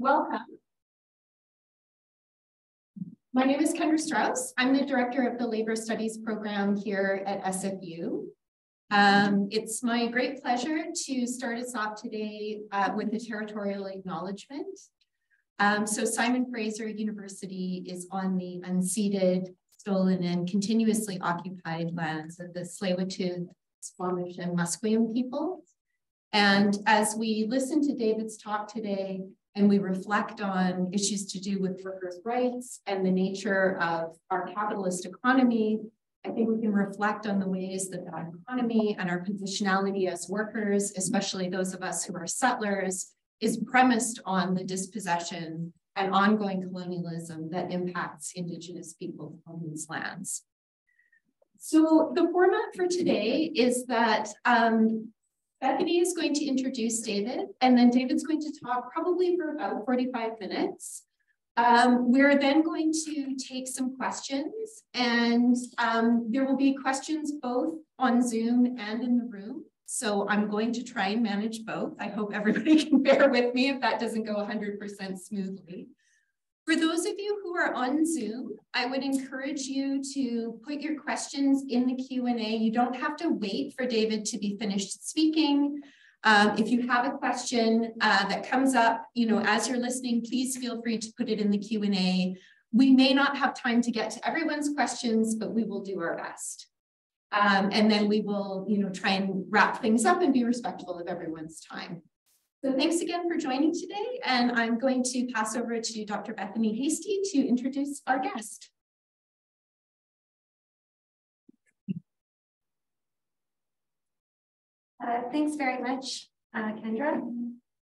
Welcome. My name is Kendra Strauss. I'm the director of the Labor Studies program here at SFU. Um, it's my great pleasure to start us off today uh, with a territorial acknowledgement. Um, so Simon Fraser University is on the unceded, stolen, and continuously occupied lands of the Tsleil-Waututh, Squamish, and Musqueam people. And as we listen to David's talk today, and we reflect on issues to do with workers' rights and the nature of our capitalist economy, I think we can reflect on the ways that that economy and our positionality as workers, especially those of us who are settlers, is premised on the dispossession and ongoing colonialism that impacts Indigenous people on these lands. So the format for today is that um, Bethany is going to introduce David, and then David's going to talk probably for about 45 minutes. Um, we're then going to take some questions, and um, there will be questions both on Zoom and in the room. So I'm going to try and manage both. I hope everybody can bear with me if that doesn't go 100% smoothly. For those of you who are on Zoom, I would encourage you to put your questions in the Q&A. You don't have to wait for David to be finished speaking. Um, if you have a question uh, that comes up, you know, as you're listening, please feel free to put it in the Q&A. We may not have time to get to everyone's questions, but we will do our best. Um, and then we will, you know, try and wrap things up and be respectful of everyone's time. So thanks again for joining today. And I'm going to pass over to Dr. Bethany Hastie to introduce our guest. Uh, thanks very much, uh, Kendra.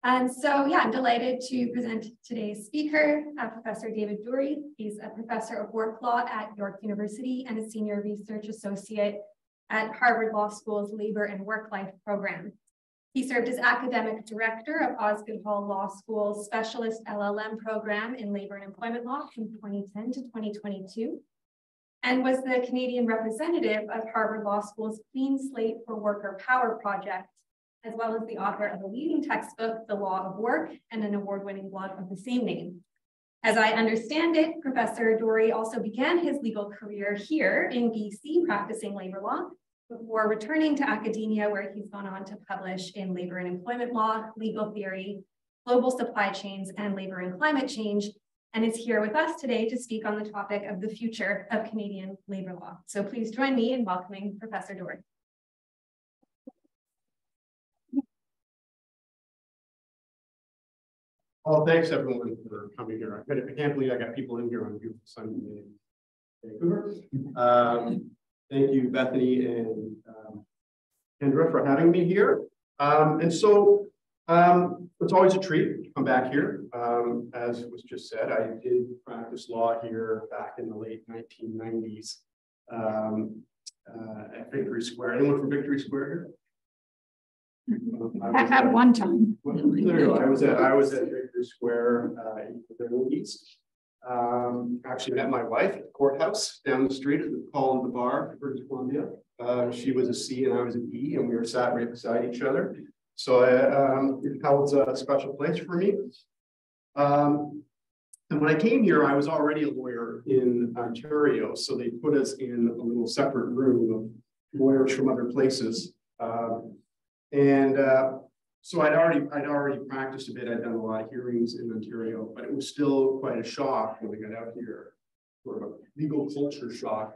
And so, yeah, I'm delighted to present today's speaker, uh, Professor David Doorey. He's a professor of work law at York University and a senior research associate at Harvard Law School's Labor and Work Life program. He served as academic director of Osgoode Hall Law School's specialist LLM program in labor and employment law from 2010 to 2022, and was the Canadian representative of Harvard Law School's Clean Slate for Worker Power project, as well as the author of a leading textbook, The Law of Work, and an award-winning blog of the same name. As I understand it, Professor Doorey also began his legal career here in BC practicing labor law before returning to academia where he's gone on to publish in labor and employment law, legal theory, global supply chains, and labor and climate change, and is here with us today to speak on the topic of the future of Canadian labor law. So please join me in welcoming Professor Doorey. Well, thanks everyone for coming here. I can't believe I got people in here on a beautiful Sunday in Vancouver. Um, Thank you, Bethany and um, Kendra for having me here. Um, and so um, it's always a treat to come back here. Um, as was just said, I did practice law here back in the late 1990s um, uh, at Victory Square. Anyone from Victory Square here? I at one time. I was at I was at Victory Square uh, in the East. Um, actually met my wife at the courthouse down the street at the call of the bar, British Columbia. Uh, she was a C and I was an E, and we were sat right beside each other. So uh, um, it held a special place for me. Um, and when I came here, I was already a lawyer in Ontario. So they put us in a little separate room of lawyers from other places. Um, and uh, so I'd already I'd already practiced a bit. I'd done a lot of hearings in Ontario, but it was still quite a shock when I got out here, sort of a legal culture shock.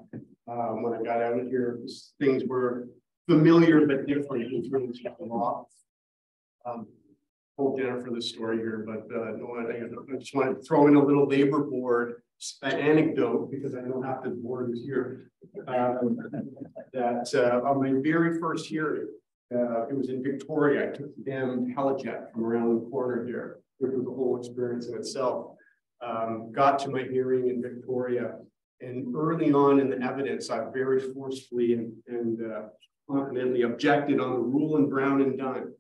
Um, when I got out here, things were familiar but different in terms of the law. Um, told Jennifer the story here, but uh, no, I, I just want to throw in a little labor board anecdote because I know half the board is here. Uh, that uh, on my very first hearing, uh, it was in Victoria. I took the damn helijet from around the corner here, which was a whole experience in itself. Um, got to my hearing in Victoria, and early on in the evidence, I very forcefully and, and uh, confidently objected on the rule in Browne and Dunn,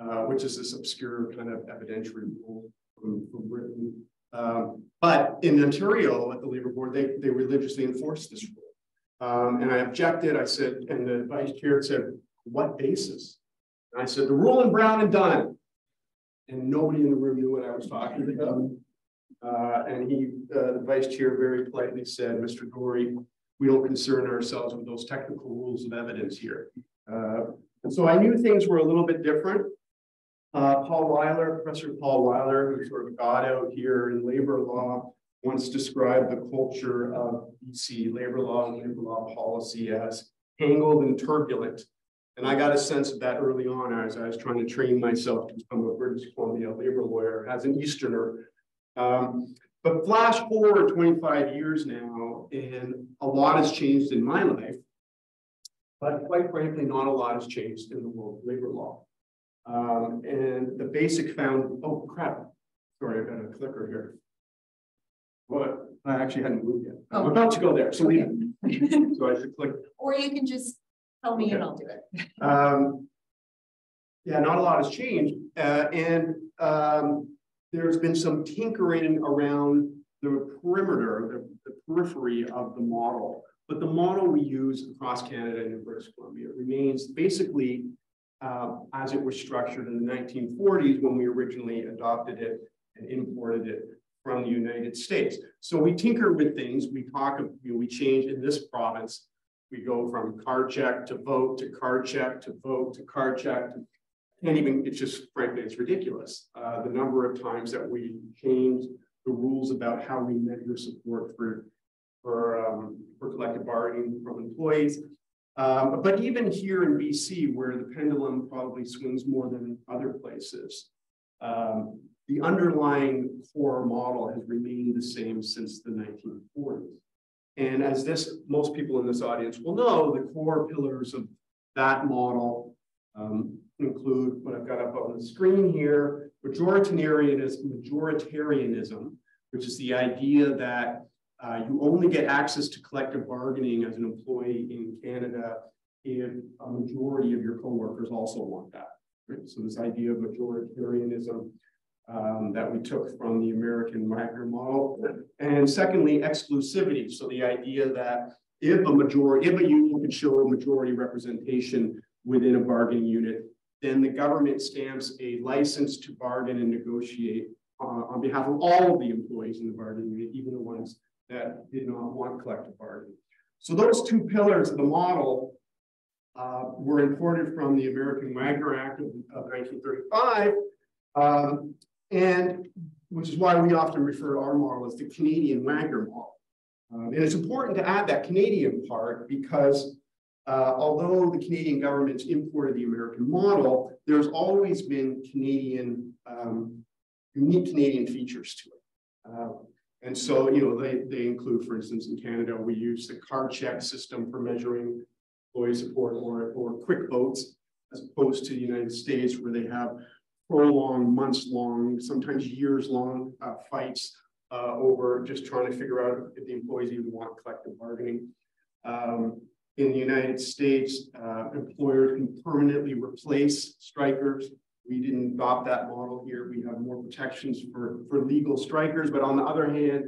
uh, which is this obscure kind of evidentiary rule from, from Britain. Um, but in Ontario at the Labour Board, they, they religiously enforced this rule. Um, and I objected. I said, and the vice chair said, what basis? And I said, the rule in Browne and Dunn. and nobody in the room knew what I was talking about. Uh, and he, uh, the vice chair very politely said, Mr. Gorey, we don't concern ourselves with those technical rules of evidence here. Uh, and so I knew things were a little bit different. Uh, Paul Weiler, Professor Paul Weiler, who's sort of a god out here in labor law, once described the culture of BC labor law and labor law policy as tangled and turbulent. And I got a sense of that early on as I was trying to train myself to become a British Columbia labor lawyer as an Easterner. Um, but flash forward 25 years now, and a lot has changed in my life. But quite frankly, not a lot has changed in the world of labor law. Um, and the basic found, oh crap, sorry, I've got a clicker here. What? I actually hadn't moved yet. I'm Oh. about to go there, so Okay. leave. So I should click. Or you can just tell me and I'll do it. Um, yeah, not a lot has changed, uh, and um, there's been some tinkering around the perimeter, the, the periphery of the model. But the model we use across Canada and in British Columbia remains basically uh, as it was structured in the 1940s when we originally adopted it and imported it from the United States. So we tinker with things. We talk, you know, we change in this province. We go from card check to vote to card check to vote to card check. To, can't even, it's just frankly, it's ridiculous. Uh, the number of times that we change the rules about how we measure support for, for, um, for collective bargaining from employees. Um, but even here in BC, where the pendulum probably swings more than other places, um, the underlying core model has remained the same since the 1940s. And as this, most people in this audience will know, the core pillars of that model um, include what I've got up on the screen here, majoritarianism, majoritarianism, which is the idea that uh, you only get access to collective bargaining as an employee in Canada if a majority of your coworkers also want that. Right? So this idea of majoritarianism um, that we took from the American Wagner model. And secondly, exclusivity. So the idea that if a majority, if a union can show a majority representation within a bargaining unit, then the government stamps a license to bargain and negotiate uh, on behalf of all of the employees in the bargaining unit, even the ones that did not want collective bargaining. So those two pillars of the model uh, were imported from the American Wagner Act of, of 1935, um, and which is why we often refer to our model as the Canadian Wagner model. Um, and it's important to add that Canadian part because uh, although the Canadian government's imported the American model, there's always been Canadian, um, unique Canadian features to it. Uh, and so, you know, they, they include, for instance, in Canada, we use the card check system for measuring employee support or, or quick votes, as opposed to the United States where they have prolonged, months long, sometimes years long uh, fights uh, over just trying to figure out if the employees even want collective bargaining. Um, in the United States, uh, employers can permanently replace strikers. We didn't adopt that model here. We have more protections for, for legal strikers, but on the other hand,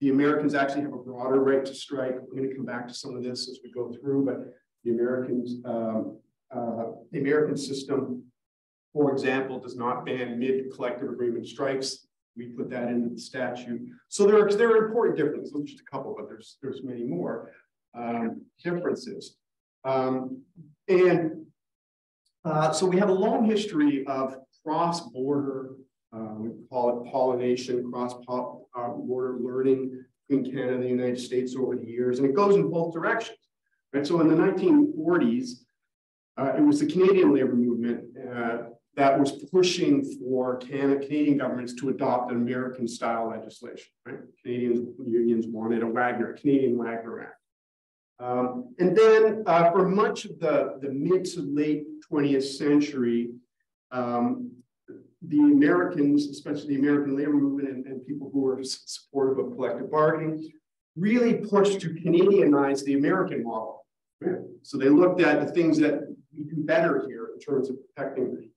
the Americans actually have a broader right to strike. I'm going to come back to some of this as we go through, but the Americans, um, uh, the American system, for example, does not ban mid-collective agreement strikes. We put that into the statute. So there are, there are important differences. Just a couple, but there's, there's many more um, differences. Um, and uh, so we have a long history of cross-border, uh, we call it pollination, cross-border learning between Canada and the United States over the years, and it goes in both directions. Right? So in the 1940s, uh, it was the Canadian labor movement uh, that was pushing for Canadian governments to adopt an American style legislation. Right? Canadian unions wanted a Wagner, Canadian Wagner Act. Um, and then uh, for much of the, the mid to late 20th century, um, the Americans, especially the American labor movement and, and people who were supportive of collective bargaining, really pushed to Canadianize the American model. So they looked at the things that we do better here in terms of protecting,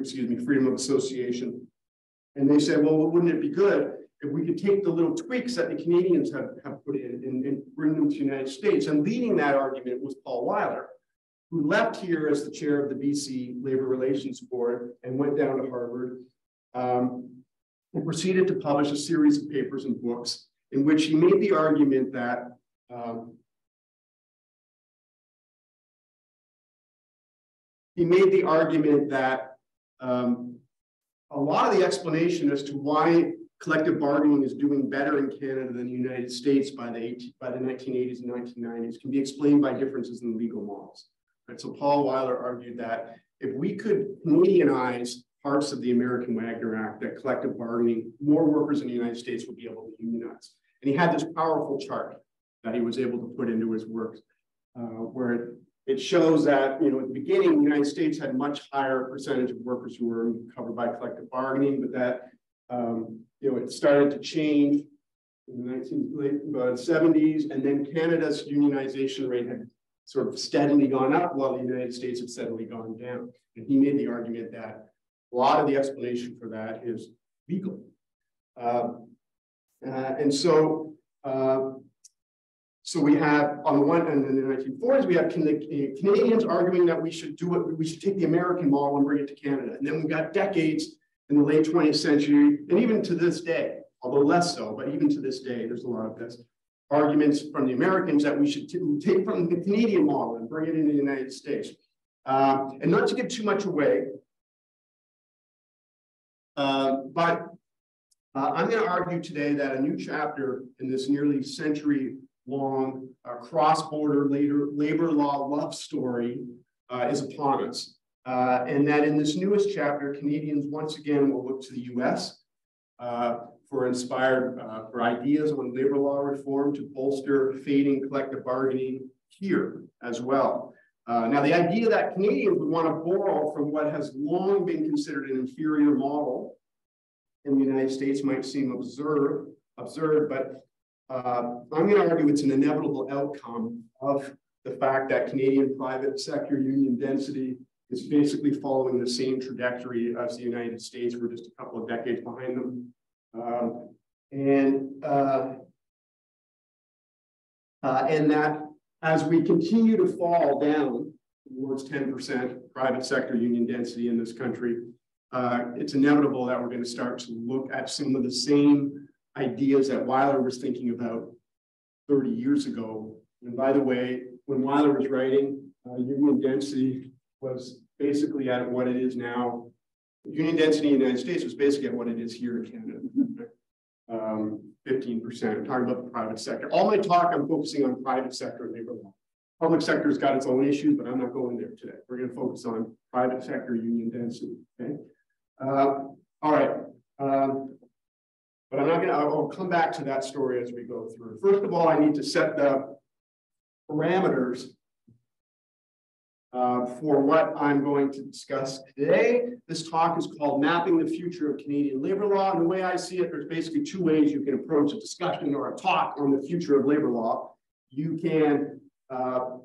excuse me, freedom of association. And they said, well, wouldn't it be good if we could take the little tweaks that the Canadians have, have put in and, and bring them to the United States. And leading that argument was Paul Weiler, who left here as the chair of the BC Labor Relations Board and went down to Harvard um, he proceeded to publish a series of papers and books in which he made the argument that um, he made the argument that um, a lot of the explanation as to why collective bargaining is doing better in Canada than the United States by the 18, by the 1980s and 1990s can be explained by differences in legal models. Right? So Paul Weiler argued that if we could Canadianize parts of the American Wagner Act that collective bargaining, more workers in the United States would be able to unionize. And he had this powerful chart that he was able to put into his work, uh, where it, shows that, you know, at the beginning, the United States had much higher percentage of workers who were covered by collective bargaining, but that, um, you know, it started to change in the 19 late uh, 70s, and then Canada's unionization rate had sort of steadily gone up while the United States had steadily gone down. And he made the argument that a lot of the explanation for that is legal. Um, uh, and so, uh, so we have on the one end in the 1940s, we have Canadians arguing that we should do it, we should take the American model and bring it to Canada. And then we've got decades in the late 20th century, and even to this day, although less so, but even to this day, there's a lot of this arguments from the Americans that we should take from the Canadian model and bring it into the United States. Uh, and not to give too much away, uh, but uh, I'm going to argue today that a new chapter in this nearly century long uh, cross-border labor, labor law love story uh, is upon us. Uh, and that in this newest chapter, Canadians once again will look to the US for inspired for ideas on labor law reform to bolster fading collective bargaining here as well. Uh, now, the idea that Canadians would want to borrow from what has long been considered an inferior model in the United States might seem absurd, absurd but uh, I'm going to argue it's an inevitable outcome of the fact that Canadian private sector union density is basically following the same trajectory as the United States. We're just a couple of decades behind them. Um, and, uh, uh, and that as we continue to fall down towards 10% private sector union density in this country, uh, it's inevitable that we're going to start to look at some of the same ideas that Weiler was thinking about 30 years ago. And by the way, when Weiler was writing, uh, union density was basically at what it is now. Union density in the United States was basically at what it is here in Canada. Um, 15%. I'm talking about the private sector. All my talk, I'm focusing on private sector labor law. Public sector's got its own issues, but I'm not going there today. We're going to focus on private sector union density. Okay. Uh, all right. Um, but I'm not going to, I'll come back to that story as we go through. First of all, I need to set the parameters uh, for what I'm going to discuss today. This talk is called Mapping the Future of Canadian Labor Law. And the way I see it, there's basically two ways you can approach a discussion or a talk on the future of labor law. You can uh,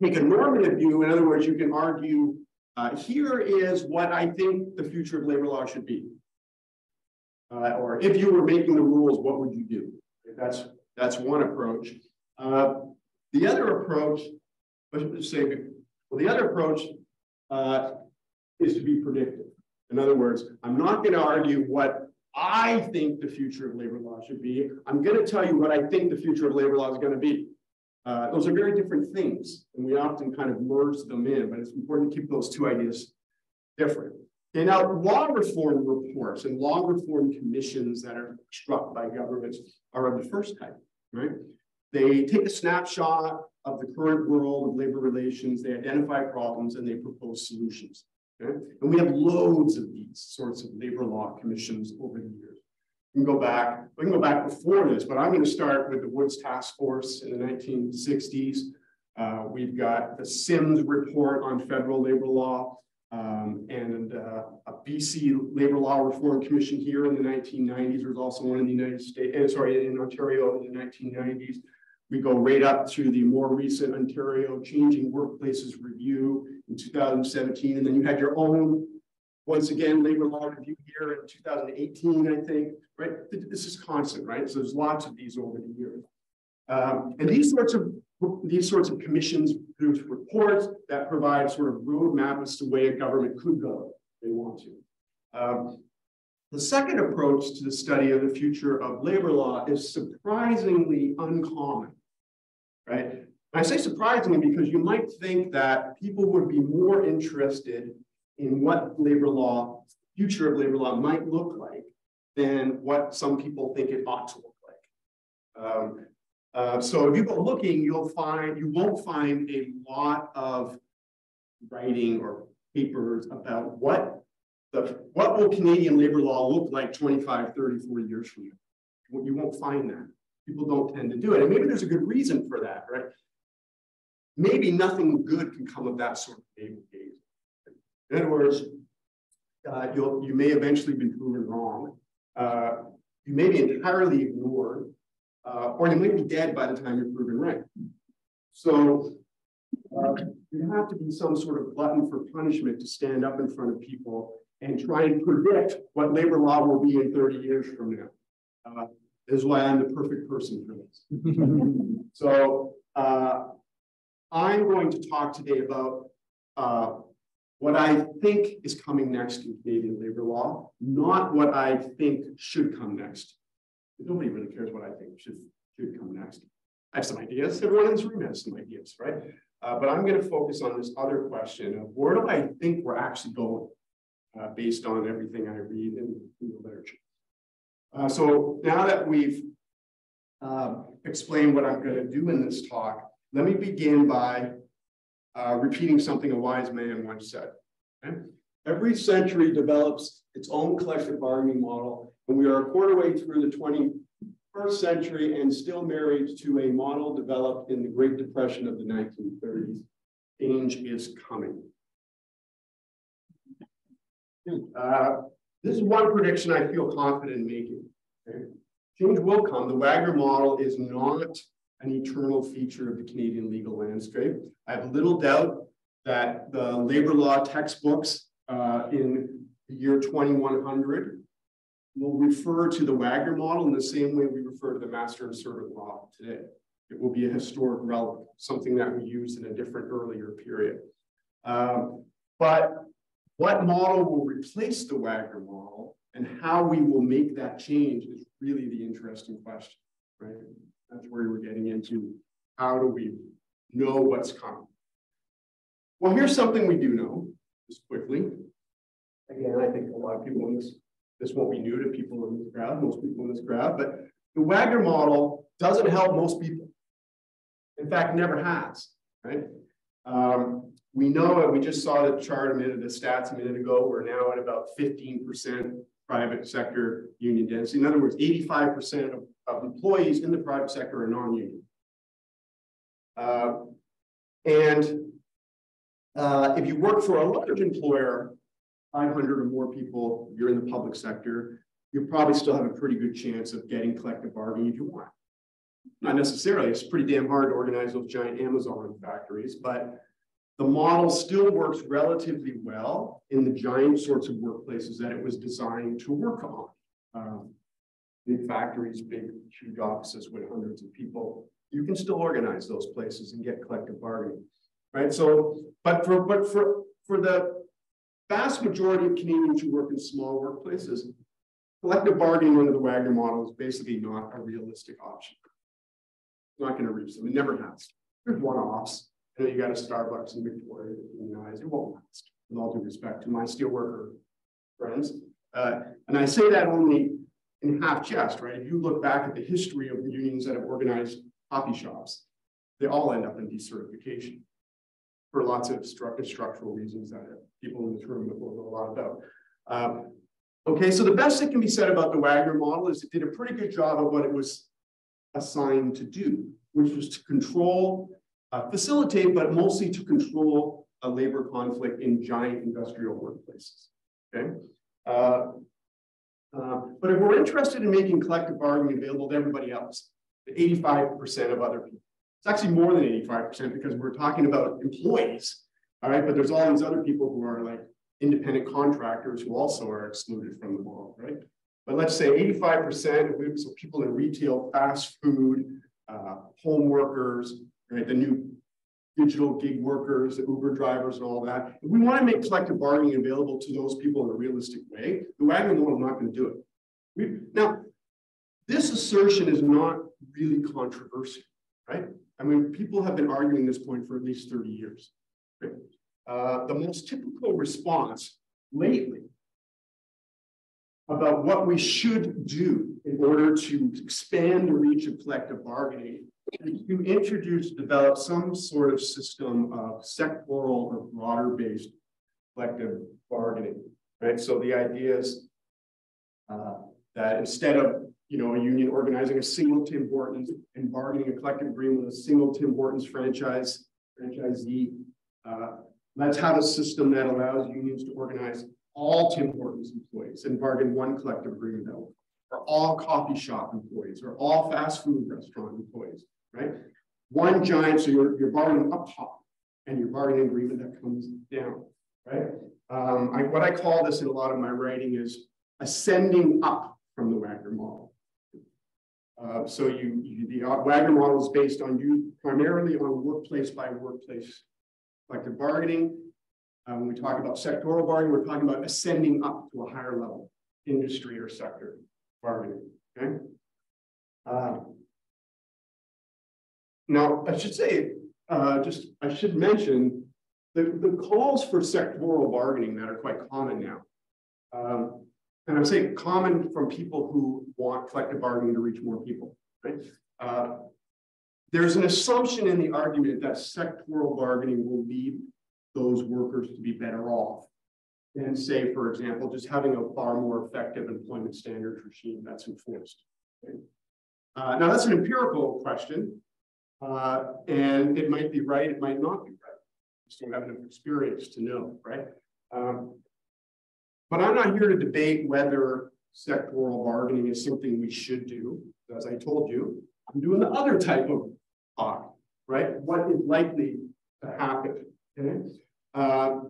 take a normative view. In other words, you can argue, uh, here is what I think the future of labor law should be. Uh, or if you were making the rules, what would you do? That's, that's one approach. Uh, the other approach, say well, the other approach uh, is to be predictive. In other words, I'm not going to argue what I think the future of labor law should be. I'm going to tell you what I think the future of labor law is going to be. Uh, those are very different things, and we often kind of merge them in, but it's important to keep those two ideas different. And now law reform reports and law reform commissions that are struck by governments are of the first type, right? They take a snapshot of the current world of labor relations, they identify problems, and they propose solutions. Okay? And we have loads of these sorts of labor law commissions over the years. We can go back, we can go back before this, but I'm going to start with the Woods Task Force in the 1960s. Uh, we've got the Sims report on federal labor law um, and uh, a BC Labor Law Reform Commission here in the 1990s. There's also one in the United States, uh, sorry, in Ontario in the 1990s. We go right up to the more recent Ontario Changing Workplaces Review in 2017. And then you had your own, once again, labor law review here in 2018, I think, right? This is constant, right? So there's lots of these over the years. Um, and these sorts of these sorts of commissions produce reports that provide sort of roadmap as to where a government could go if they want to. Um, The second approach to the study of the future of labor law is surprisingly uncommon, right? I say surprisingly because you might think that people would be more interested in what labor law, future of labor law might look like than what some people think it ought to look like. Um, uh, so if you go looking, you'll find, you won't find a lot of writing or papers about what the, what will Canadian labor law look like 25, 30, 40 years from now? You won't find that. People don't tend to do it. And maybe there's a good reason for that, right? maybe nothing good can come of that sort of navel. In other words, uh, you'll, you may eventually be proven wrong. Uh, you may be entirely ignored, uh, or you might be dead by the time you're proven right. So uh, you have to be some sort of button for punishment to stand up in front of people and try and predict what labor law will be in 30 years from now. Uh, this is why I'm the perfect person for this. so uh, I'm going to talk today about uh, what I think is coming next in Canadian labor law, not what I think should come next. Nobody really cares what I think should, should come next. I have some ideas. Everyone in this room has some ideas, right? Uh, but I'm going to focus on this other question of where do I think we're actually going uh, based on everything I read in, in the literature. Uh, so now that we've uh, explained what I'm going to do in this talk, let me begin by uh, repeating something a wise man once said. Okay? Every century develops its own collective bargaining model, and we are a quarter way through the 21st century and still married to a model developed in the Great Depression of the 1930s. Change is coming. Uh, this is one prediction I feel confident in making. Okay? Change will come. The Wagner model is not an eternal feature of the Canadian legal landscape. I have little doubt that the labor law textbooks uh, in the year 2100 We'll refer to the Wagner model in the same way we refer to the master and servant law today. It will be a historic relic, something that we used in a different earlier period. Um, but what model will replace the Wagner model and how we will make that change is really the interesting question, right? That's where we're getting into how do we know what's coming. Well, here's something we do know, just quickly. Again, I think a lot of people in this, this won't be new to people in this crowd, most people in this crowd, but the Wagner model doesn't help most people. In fact, never has, right? Um, we know, and we just saw the chart a minute, the stats a minute ago, we're now at about 15% private sector union density. In other words, 85% of of employees in the private sector are non-union. Uh, and uh, if you work for a large employer, 500 or more people, you're in the public sector, you probably still have a pretty good chance of getting collective bargaining if you want. Not necessarily, it's pretty damn hard to organize those giant Amazon factories, but the model still works relatively well in the giant sorts of workplaces that it was designed to work on. Um, big factories, big, huge offices with hundreds of people, you can still organize those places and get collective bargaining, right? So, but for but for for the vast majority of Canadians who work in small workplaces, collective bargaining under the Wagner model is basically not a realistic option. It's not going to reach them. It never has. There's one-offs. You know, you got a Starbucks in Victoria that unionized. It won't last. With all due respect to my steelworker friends, uh, and I say that only in half chest, right? If you look back at the history of the unions that have organized coffee shops, they all end up in decertification for lots of stru structural reasons that people in this room will know a lot about. Um, okay, so the best that can be said about the Wagner model is it did a pretty good job of what it was assigned to do, which was to control, uh, facilitate, but mostly to control a labor conflict in giant industrial workplaces. Okay. Uh, uh, but if we're interested in making collective bargaining available to everybody else, the 85% of other people, it's actually more than 85% because we're talking about employees, all right? But there's all these other people who are like independent contractors who also are excluded from the model, right? But let's say 85% of people in retail, fast food, uh, home workers, right? The new digital gig workers, the Uber drivers and all that. If we want to make collective bargaining available to those people in a realistic way, the Wagner model is not going to do it. We, now, this assertion is not really controversial, right? I mean, people have been arguing this point for at least 30 years. Right? Uh, the most typical response lately about what we should do in order to expand the reach of collective bargaining is to introduce, develop some sort of system of sectoral or broader based collective bargaining, right? So the idea is uh, that instead of you know, a union organizing a single Tim Hortons and bargaining a collective agreement with a single Tim Hortons franchise franchisee. Uh, let's have a system that allows unions to organize all Tim Hortons employees and bargain one collective agreement that for all coffee shop employees or all fast food restaurant employees, right? One giant, so you're, you're bargaining up top and you're bargaining agreement that comes down, right? Um, I, what I call this in a lot of my writing is ascending up from the Wagner model. Uh, so you, you, the Wagner model is based on you primarily on workplace by workplace collective bargaining. Uh, when we talk about sectoral bargaining, we're talking about ascending up to a higher level, industry or sector bargaining. Okay. Uh, now, I should say, uh, just I should mention the, the calls for sectoral bargaining that are quite common now. Um, and I'm saying common from people who want collective bargaining to reach more people, right? Uh, there's an assumption in the argument that sectoral bargaining will lead those workers to be better off than say, for example, just having a far more effective employment standards regime that's enforced. Uh, now that's an empirical question, uh, and it might be right, it might not be right. Just don't have enough experience to know, right? Um, but I'm not here to debate whether sectoral bargaining is something we should do. As I told you, I'm doing the other type of talk, right? What is likely to happen, okay? Uh,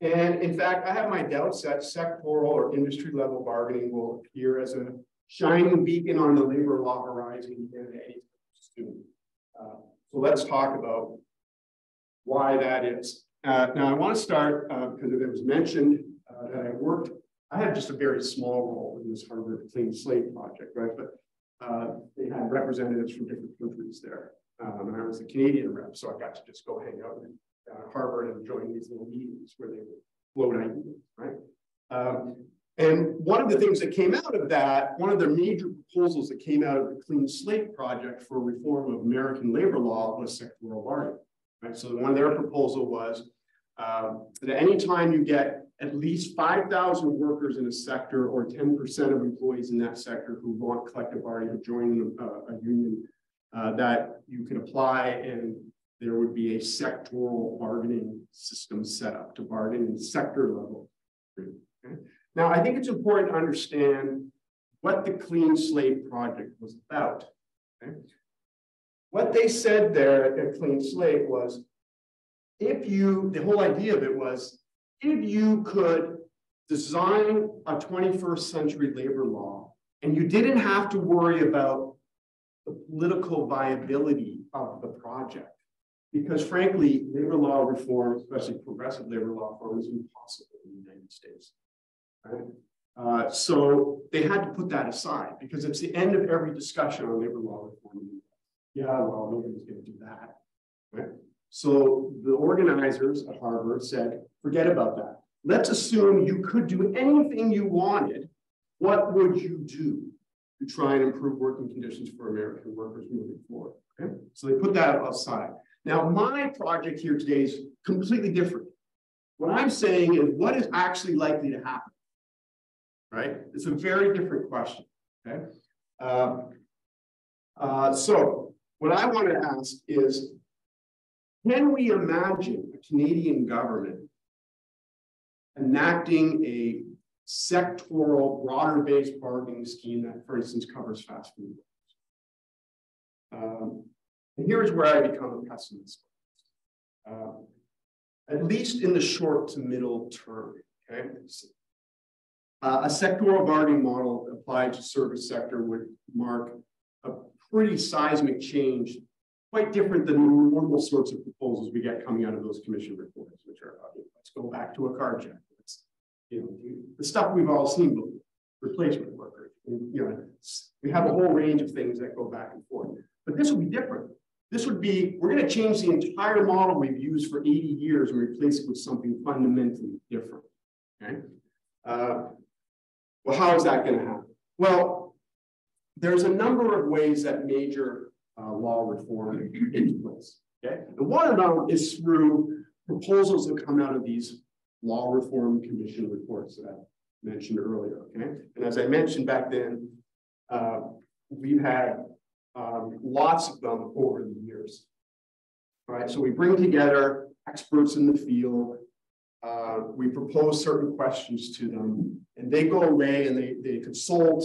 and in fact, I have my doubts that sectoral or industry level bargaining will appear as a shining beacon on the labor law horizon in any student. Uh, so let's talk about why that is. Uh, now I want to start because uh, it was mentioned uh, that I worked, I had just a very small role in this Harvard Clean Slate project, right? But uh, they had representatives from different countries there. Um, and I was a Canadian rep, so I got to just go hang out at uh, Harvard and join these little meetings where they would float ideas, right? Um, and one of the things that came out of that, one of the major proposals that came out of the Clean Slate Project for reform of American labor law was sectoral bargaining. Right? So one of their proposal was um, that any time you get at least 5,000 workers in a sector or 10% of employees in that sector who want collective bargaining to join a, a union, uh, that you can apply and there would be a sectoral bargaining system set up to bargain in sector level. Okay? Now, I think it's important to understand what the Clean Slate Project was about. Okay? What they said there at Clean Slate was if you, the whole idea of it was, if you could design a 21st century labor law and you didn't have to worry about the political viability of the project, because frankly, labor law reform, especially progressive labor law reform, is impossible in the United States. Right? Uh, so they had to put that aside because it's the end of every discussion on labor law reform. Yeah, well, nobody's going to do that. Right? So the organizers at Harvard said, forget about that. Let's assume you could do anything you wanted. What would you do to try and improve working conditions for American workers moving forward? Okay? So they put that aside. Now, my project here today is completely different. What I'm saying is what is actually likely to happen, right? It's a very different question, okay? Um, uh, so what I want to ask is, can we imagine a Canadian government enacting a sectoral, broader-based bargaining scheme that, for instance, covers fast food? Um, and here's where I become a pessimist. Uh, at least in the short to middle term, okay? Uh, a sectoral bargaining model applied to service sector would mark a pretty seismic change quite different than the normal sorts of proposals we get coming out of those commission reports, which are, uh, let's go back to a card check. Let's, you know, the stuff we've all seen before, replacement workers. And, you know, we have a whole range of things that go back and forth. But this would be different. This would be, we're going to change the entire model we've used for 80 years and replace it with something fundamentally different. Okay. Uh, well, how is that going to happen? Well, there's a number of ways that major uh, law reform takes place. Okay. And one of them is through proposals that come out of these law reform commission reports that I mentioned earlier. Okay. And as I mentioned back then, uh, we've had um, lots of them over the years. All right, so we bring together experts in the field. Uh, we propose certain questions to them, and they go away and they, they consult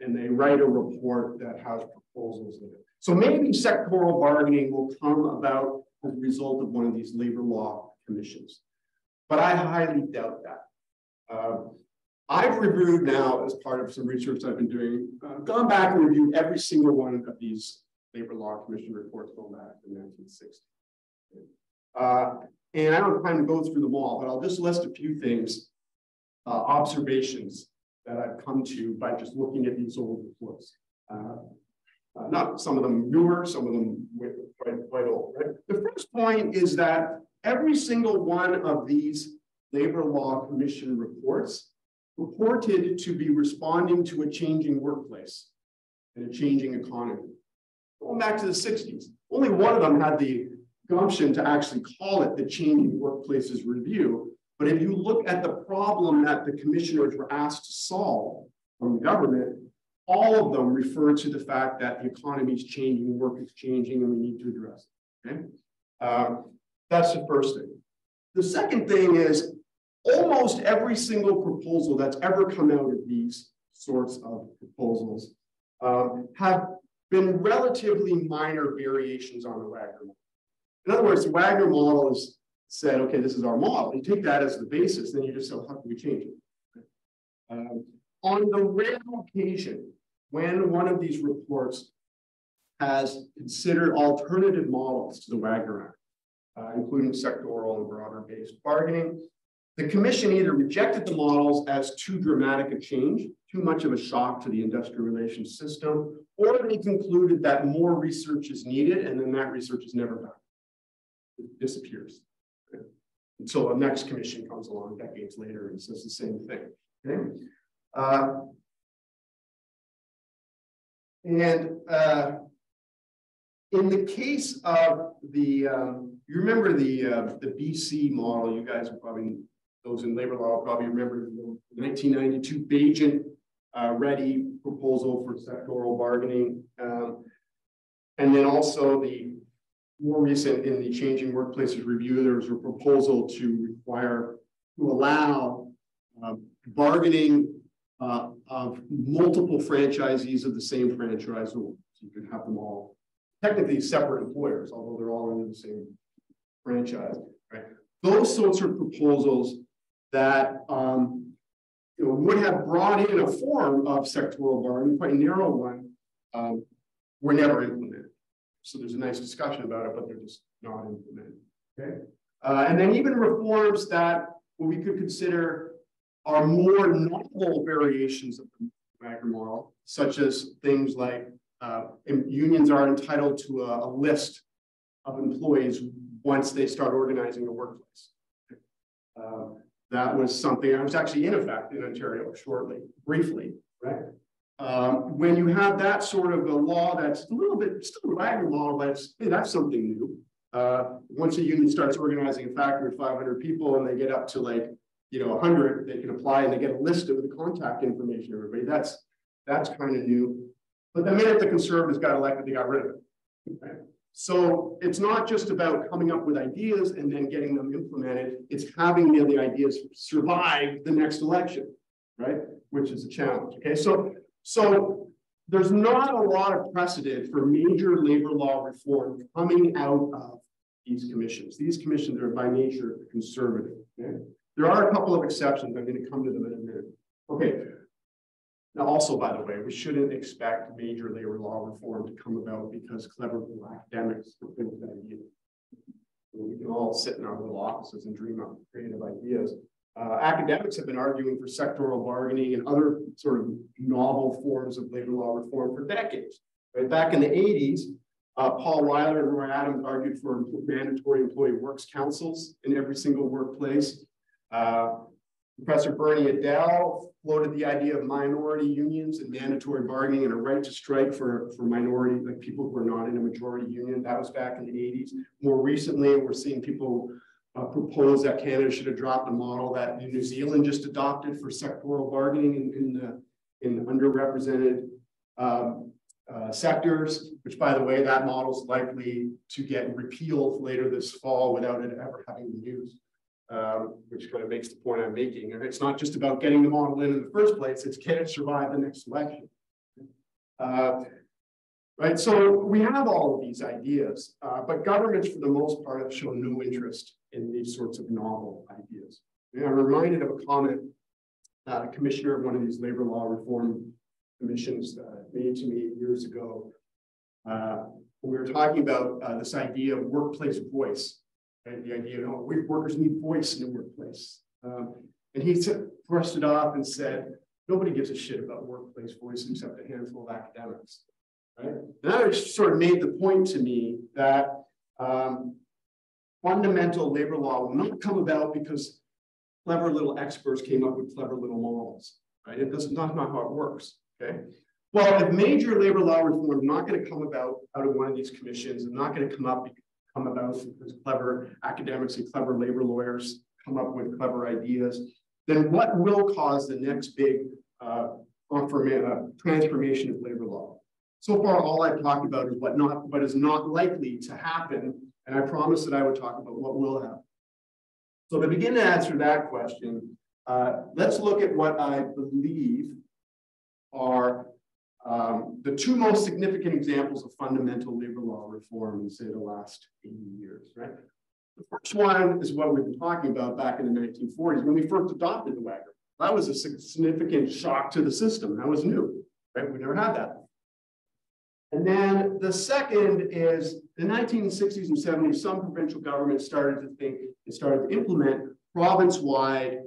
and they write a report that has proposals in it. So maybe sectoral bargaining will come about as a result of one of these labor law commissions. But I highly doubt that. Uh, I've reviewed now, as part of some research I've been doing, uh, gone back and reviewed every single one of these labor law commission reports going back to 1960. Uh, and I don't have time to go through them all, but I'll just list a few things, uh, observations that I've come to by just looking at these old reports. Uh, not some of them newer, some of them quite, quite old. Right? The first point is that every single one of these labor law commission reports purported to be responding to a changing workplace and a changing economy. Going back to the 60s, only one of them had the gumption to actually call it the Changing Workplaces Review. But if you look at the problem that the commissioners were asked to solve from the government, all of them refer to the fact that the economy is changing, work is changing, and we need to address it. Okay? Uh, that's the first thing. The second thing is almost every single proposal that's ever come out of these sorts of proposals um, have been relatively minor variations on the Wagner model. In other words, the Wagner model is said, okay, this is our model. You take that as the basis, then you just say, how can we change it? Um, on the rare occasion when one of these reports has considered alternative models to the Wagner Act, uh, including sectoral and broader based bargaining, the commission either rejected the models as too dramatic a change, too much of a shock to the industrial relations system, or they concluded that more research is needed and then that research is never done. It disappears until the next commission comes along decades later and says the same thing. Okay? Uh, and uh, in the case of the, um, you remember the uh, the BC model, you guys probably those in labor law probably remember the 1992 Baigent uh, Ready proposal for sectoral bargaining. Um, and then also the more recent in the changing workplaces review, there was a proposal to require, to allow uh, bargaining uh, of multiple franchisees of the same franchisor. So you could have them all technically separate employers, although they're all under the same franchise. Right? Those sorts of proposals that um, you know, would have brought in a form of sectoral bargaining, quite a narrow one, um, were never implemented. So there's a nice discussion about it, but they're just not implemented. Okay. Uh, and then even reforms that we could consider are more novel variations of the Wagner model, such as things like uh, unions are entitled to a, a list of employees once they start organizing a workplace. Uh, that was something I was actually in effect in Ontario shortly, briefly, right? Um, when you have that sort of a law that's a little bit still a Wagner law, but hey, that's something new. Uh, once a union starts organizing a factory of 500 people and they get up to like, you know, 100, they can apply and they get a list of the contact information everybody. That's that's kind of new. But the minute the conservatives got elected, they got rid of it. Right? So it's not just about coming up with ideas and then getting them implemented. It's having the, the ideas survive the next election, right? Which is a challenge. Okay, so so there's not a lot of precedent for major labor law reform coming out of these commissions. These commissions are by nature conservative. Okay? There are a couple of exceptions. I'm going to come to them in a minute. Okay. Now, also, by the way, we shouldn't expect major labor law reform to come about because clever little academics think that idea. We can all sit in our little offices and dream up creative ideas. Uh, academics have been arguing for sectoral bargaining and other sort of novel forms of labor law reform for decades. Right back in the 80s, uh, Paul Weiler and Roy Adams argued for mandatory employee works councils in every single workplace. Uh, Professor Bernie Adell floated the idea of minority unions and mandatory bargaining and a right to strike for, for minority, like people who are not in a majority union. That was back in the 80s. More recently, we're seeing people uh, propose that Canada should adopt a model that New Zealand just adopted for sectoral bargaining in, in, the, in underrepresented um, uh, sectors, which by the way, that model is likely to get repealed later this fall without it ever having been used um, which kind of makes the point I'm making. It's not just about getting the model in in the first place, it's can it survive the next election? Uh, right, so we have all of these ideas, uh, but governments for the most part have shown no interest in these sorts of novel ideas. And I'm reminded of a comment uh, a commissioner of one of these labor law reform commissions uh, made to me years ago. Uh, we were talking about uh, this idea of workplace voice the idea, oh, we workers need voice in the workplace. Um, and he thrust it off and said, nobody gives a shit about workplace voice except a handful of academics. Right? And that sort of made the point to me that um, fundamental labor law will not come about because clever little experts came up with clever little models. Right? It does not, not how it works. Okay. Well, if major labor law reform is not going to come about out of one of these commissions, and not going to come up come about because clever academics and clever labor lawyers come up with clever ideas, then what will cause the next big uh, uh, transformation of labor law? So far, all I've talked about is what not what is not likely to happen, and I promised that I would talk about what will happen. So to begin to answer that question, uh, let's look at what I believe are um, the two most significant examples of fundamental labor law reform in, say, the last 80 years, right? The first one is what we've been talking about back in the 1940s when we first adopted the Wagner. That was a significant shock to the system. That was new, right? We never had that. And then the second is the 1960s and 70s, some provincial governments started to think and started to implement province-wide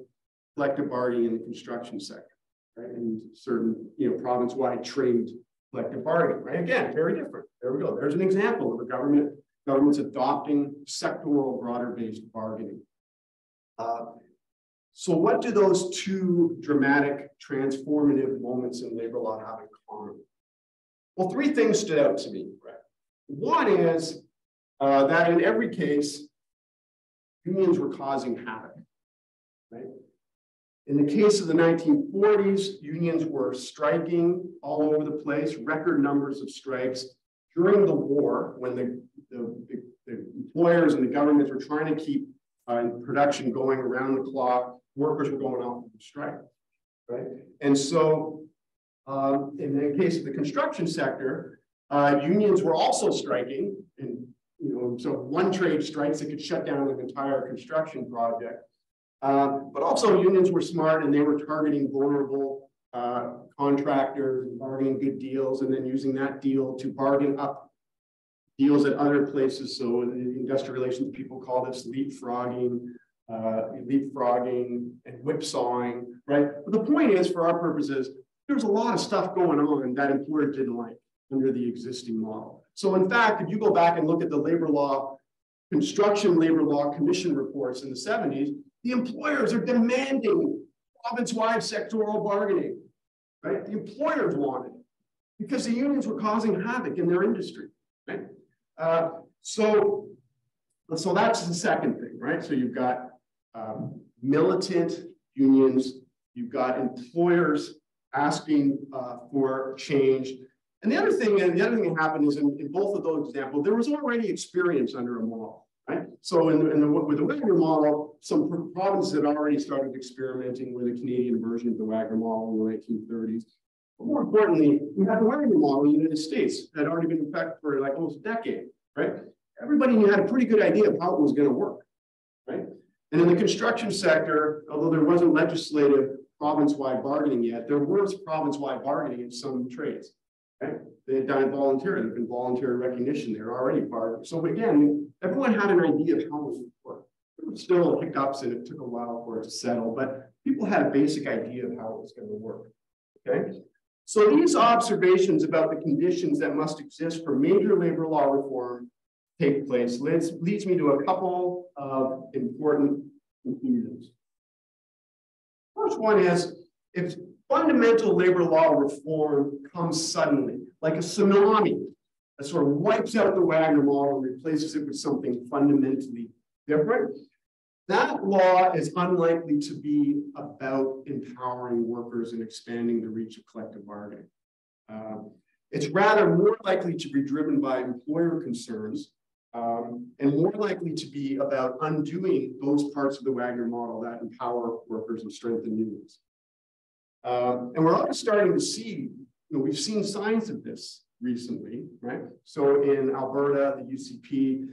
collective bargaining in the construction sector right? And certain, you know, province-wide trade collective bargaining, right? Again, very different. There we go. There's an example of a government governments adopting sectoral, broader-based bargaining. Uh, so what do those two dramatic, transformative moments in labor law have in common? Well, three things stood out to me. Right? One is uh, that in every case, unions were causing havoc. Right? In the case of the 1940s, unions were striking all over the place, record numbers of strikes. During the war, when the, the, the employers and the governments were trying to keep uh, production going around the clock, workers were going off on strike, right? And so um, in the case of the construction sector, uh, unions were also striking, and you know, so one trade strikes, it could shut down an entire construction project. Uh, but also unions were smart and they were targeting vulnerable uh, contractors, and bargaining good deals, and then using that deal to bargain up deals at other places. So the industrial relations people call this leapfrogging, uh, leapfrogging and whipsawing, right? But the point is, for our purposes, there's a lot of stuff going on that employers didn't like under the existing model. So in fact, if you go back and look at the labor law, construction labor law commission reports in the 70s, the employers are demanding province-wide sectoral bargaining, right? The employers want it because the unions were causing havoc in their industry, right? Uh, so, so that's the second thing, right? So you've got um, militant unions, you've got employers asking uh, for change. And the other thing, and the other thing that happened is in, in both of those examples, there was already experience under a model. Right? So in the, in the, with the Wagner model, some provinces had already started experimenting with a Canadian version of the Wagner model in the 1930s. But more importantly, we had the Wagner model in the United States that had already been in effect for like almost a decade, right? Everybody had a pretty good idea of how it was going to work, right? And in the construction sector, although there wasn't legislative province-wide bargaining yet. There was province-wide bargaining in some trades. Okay? They had done it voluntarily. There'd been voluntary recognition. They're already part. So again, everyone had an idea of how it would work. There were still hiccups and it took a while for it to settle, but people had a basic idea of how it was going to work. Okay. So these observations about the conditions that must exist for major labor law reform take place leads, leads me to a couple of important conclusions. First one is if fundamental labor law reform comes suddenly, like a tsunami that sort of wipes out the Wagner model and replaces it with something fundamentally different, that law is unlikely to be about empowering workers and expanding the reach of collective bargaining. Uh, it's rather more likely to be driven by employer concerns um, and more likely to be about undoing those parts of the Wagner model that empower workers and strengthen unions. Um, and we're already starting to see, you know, we've seen signs of this recently, right? So in Alberta, the UCP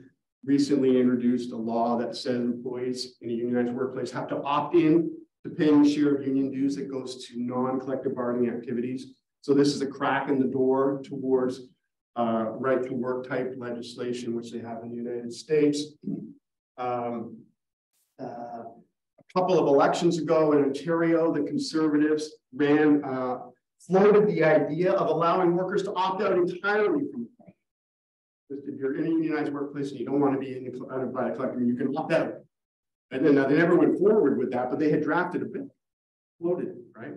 recently introduced a law that says employees in a unionized workplace have to opt in to paying share of union dues that goes to non-collective bargaining activities. So this is a crack in the door towards uh, right to work type legislation, which they have in the United States. Um, uh, a couple of elections ago in Ontario, the Conservatives ran, uh, floated the idea of allowing workers to opt out entirely from if you're in a unionized workplace and you don't want to be in the, uh, by a collective, you can opt out. And then uh, they never went forward with that, but they had drafted a bill, floated, it, right?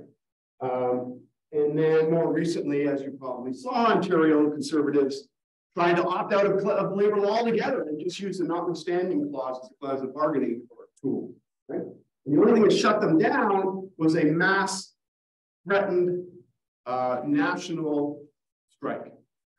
Um, and then more recently, as you probably saw, Ontario conservatives trying to opt out of, of labor law altogether and just use the notwithstanding clause as a clause of bargaining tool. Right? And the only thing that shut them down was a mass threatened uh, national strike.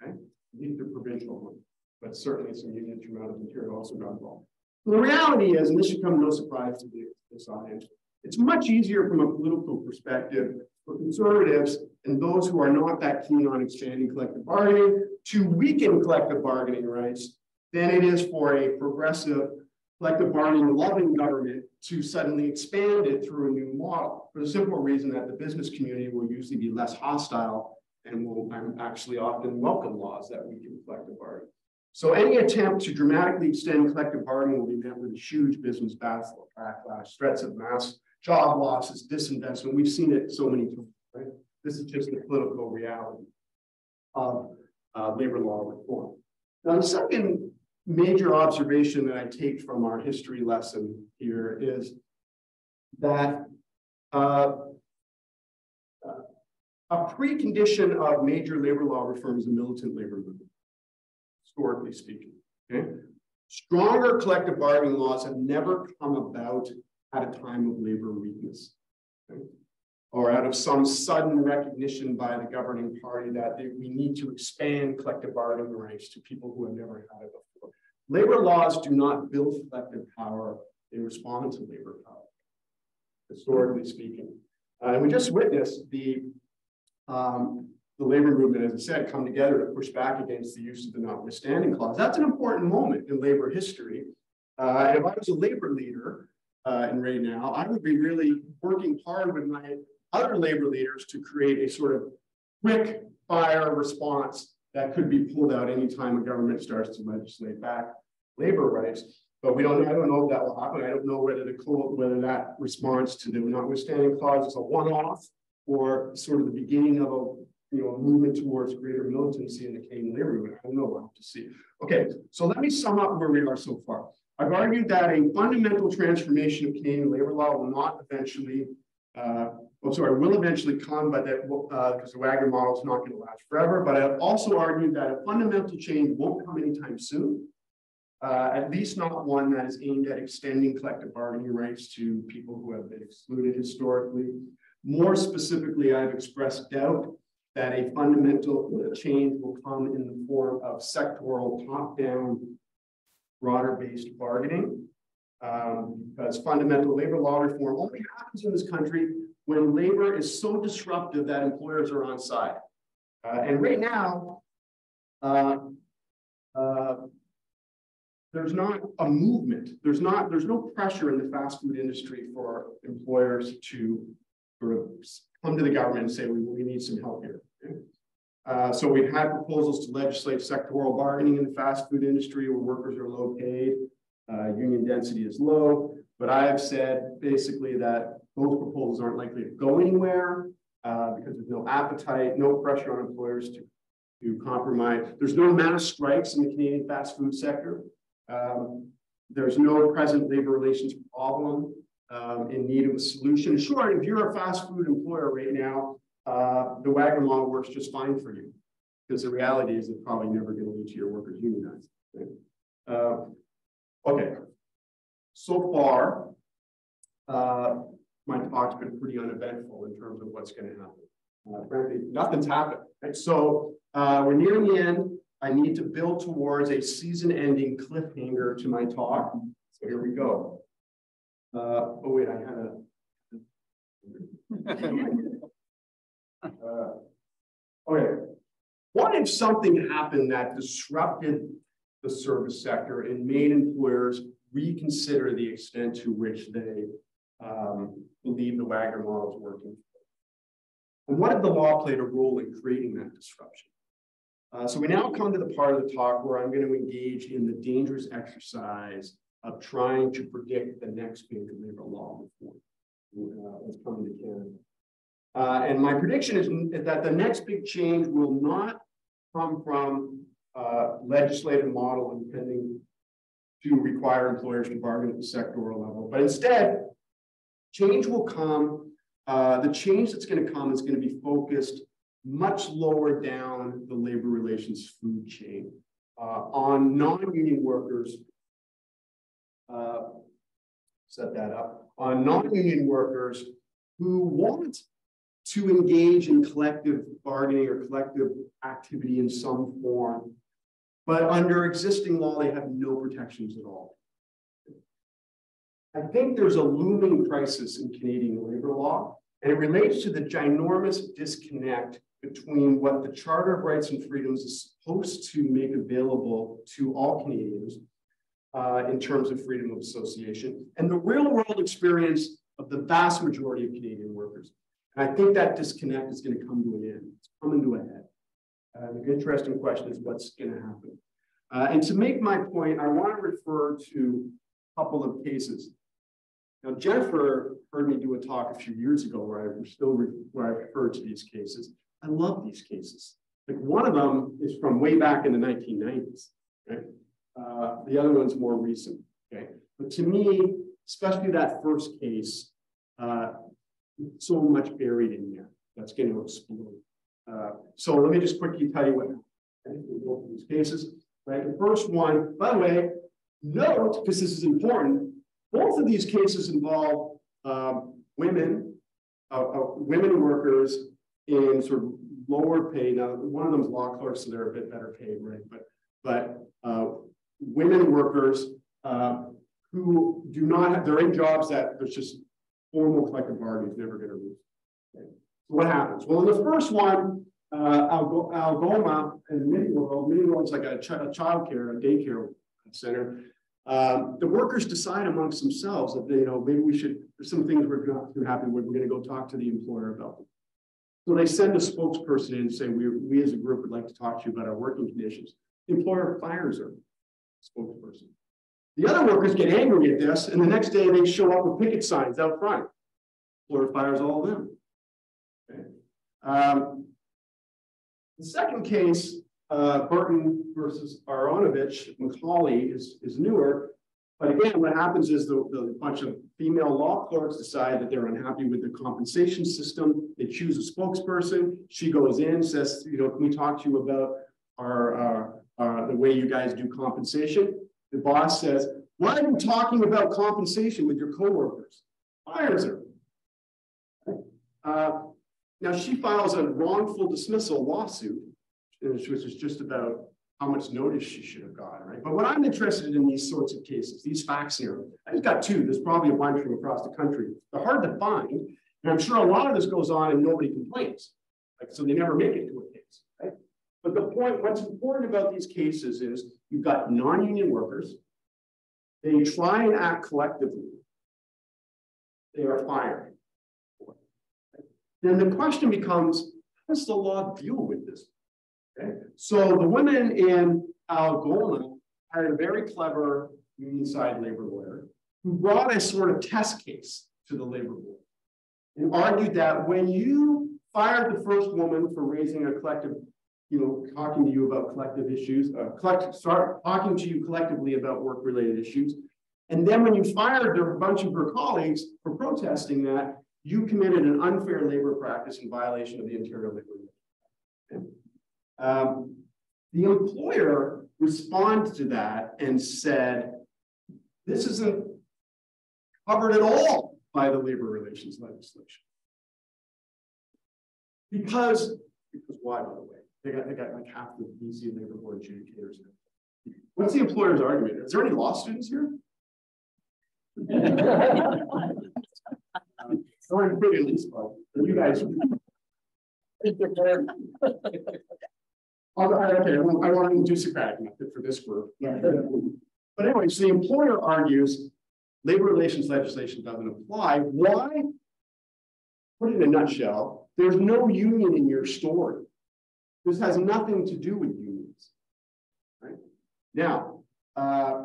Okay? the provincial one, but certainly some from out of Ontario also got involved. the reality is, and this should come no surprise to this audience, it's much easier from a political perspective for conservatives and those who are not that keen on expanding collective bargaining to weaken collective bargaining rights than it is for a progressive collective bargaining loving government to suddenly expand it through a new model for the simple reason that the business community will usually be less hostile and will actually often welcome laws that weaken collective bargaining. So any attempt to dramatically extend collective bargaining will be met with a huge business backlash, threats of mass job losses, disinvestment. We've seen it so many times, right? This is just the political reality of uh, labor law reform. Now, the second major observation that I take from our history lesson here is that uh, uh, a precondition of major labor law reform is a militant labor movement, historically speaking. Okay? Stronger collective bargaining laws have never come about at a time of labor weakness. Okay? Or out of some sudden recognition by the governing party that they, we need to expand collective bargaining rights to people who have never had it before. Labor laws do not build collective power, they respond to labor power, historically speaking. Uh, and we just witnessed the, um, the labor movement, as I said, come together to push back against the use of the notwithstanding clause. That's an important moment in labor history. Uh, if I was a labor leader, uh, and right now, I would be really working hard with my other labor leaders to create a sort of quick fire response that could be pulled out anytime a government starts to legislate back labor rights. But we don't, I don't know if that will happen. I don't know whether the whether that response to the notwithstanding clause is a one-off or sort of the beginning of a you know, movement towards greater militancy in the Canadian labor movement. I don't know. We'll have to see. Okay, so let me sum up where we are so far. I've argued that a fundamental transformation of Canadian labor law will not eventually, uh, oh, sorry, will eventually come, but that because uh, the Wagner model is not going to last forever. But I've also argued that a fundamental change won't come anytime soon, uh, at least not one that is aimed at extending collective bargaining rights to people who have been excluded historically. More specifically, I've expressed doubt that a fundamental change will come in the form of sectoral top-down broader-based bargaining. Um, because fundamental labor law reform only happens in this country when labor is so disruptive that employers are on side. Uh, and right now, uh, uh, there's not a movement. There's not. There's no pressure in the fast food industry for employers to sort of come to the government and say, we, we need some help here. Uh, so we've had proposals to legislate sectoral bargaining in the fast food industry where workers are low paid, uh, union density is low. But I have said basically that those proposals aren't likely to go anywhere uh, because there's no appetite, no pressure on employers to, to compromise. There's no mass strikes in the Canadian fast food sector. Um, there's no present labor relations problem um, in need of a solution. Sure, if you're a fast food employer right now, uh, the Wagner law works just fine for you because the reality is it's probably never going to lead to your workers unionized. Right? Uh, okay, so far, uh, my talk's been pretty uneventful in terms of what's going to happen. Uh, frankly, nothing's happened. Right? So uh, we're nearing the end. I need to build towards a season-ending cliffhanger to my talk. So here we go. Uh, oh wait, I had a. Uh, okay. What if something happened that disrupted the service sector and made employers reconsider the extent to which they um, believe the Wagner model is working? And what if the law played a role in creating that disruption? Uh, so we now come to the part of the talk where I'm going to engage in the dangerous exercise of trying to predict the next big labor law reform uh, that's coming to Canada. Uh, and my prediction is that the next big change will not come from uh, legislative model intending to require employers to bargain at the sectoral level, but instead, change will come. Uh, the change that's going to come is going to be focused much lower down the labor relations food chain uh, on non-union workers. Uh, set that up on non-union workers who want to engage in collective bargaining or collective activity in some form. But under existing law, they have no protections at all. I think there's a looming crisis in Canadian labor law, and it relates to the ginormous disconnect between what the Charter of Rights and Freedoms is supposed to make available to all Canadians uh, in terms of freedom of association and the real world experience of the vast majority of Canadian workers. And I think that disconnect is going to come to an end. It's coming to a head. Uh, the interesting question is what's going to happen. Uh, and to make my point, I want to refer to a couple of cases. Now, Jennifer heard me do a talk a few years ago where I still where I referred to these cases. I love these cases. Like one of them is from way back in the 1990s. Right? Uh, the other one's more recent. Okay, but to me, especially that first case, uh, so much buried in there that's going to explode. Uh, so let me just quickly tell you what I think we'll go through these cases. Right, the first one, by the way, note because this is important. Both of these cases involve um, women, uh, uh, women workers in sort of lower pay. Now, one of them is law clerks, so they're a bit better paid, right? But but uh, women workers uh, who do not have, they're in jobs that there's just formal collective bargaining is never going to. Okay. So what happens? Well, in the first one, uh, Algoma and Mini World is like a, ch a child care, a daycare center. Um, the workers decide amongst themselves that they, you know maybe we should. There's some things we're not too happy with. We're going to go talk to the employer about them. So they send a spokesperson in and say, we, we as a group would like to talk to you about our working conditions. The employer fires her spokesperson. The other workers get angry at this, and the next day they show up with picket signs out front. Employer fires all of them. Okay. Um, the second case, uh, Burton versus Aronovitch, Macaulay is, is newer. But again, what happens is the, the bunch of female law clerks decide that they're unhappy with the compensation system. They choose a spokesperson. She goes in, says, you know, can we talk to you about our, uh, uh, the way you guys do compensation? The boss says, why are you talking about compensation with your coworkers? Fires her. Uh, now she files a wrongful dismissal lawsuit, which is just about how much notice she should have gotten, right? But what I'm interested in these sorts of cases, these facts here, I just got two. There's probably a bunch from across the country. They're hard to find, and I'm sure a lot of this goes on and nobody complains. Like, so they never make it to a case, right? But the point, what's important about these cases is you've got non-union workers. They try and act collectively. They are fired. then the question becomes, how does the law deal with this? Okay, so the women in Algona hired a very clever union side labor lawyer who brought a sort of test case to the labor board and argued that when you fired the first woman for raising a collective, you know, talking to you about collective issues, uh, start talking to you collectively about work-related issues, and then when you fired a bunch of her colleagues for protesting that, you committed an unfair labor practice in violation of the Ontario Labor Law. Um, the employer responded to that and said, this isn't covered at all by the labor relations legislation. Because, because why, by the way? They got, they got like half the BC labor board adjudicators. What's the employer's argument? Is there any law students here? At least, you guys. okay, I want, I want to do Socratic method for this group. But anyway, so the employer argues labor relations legislation doesn't apply. Why? Put it in a nutshell, there's no union in your story. This has nothing to do with unions. Right? Now, uh,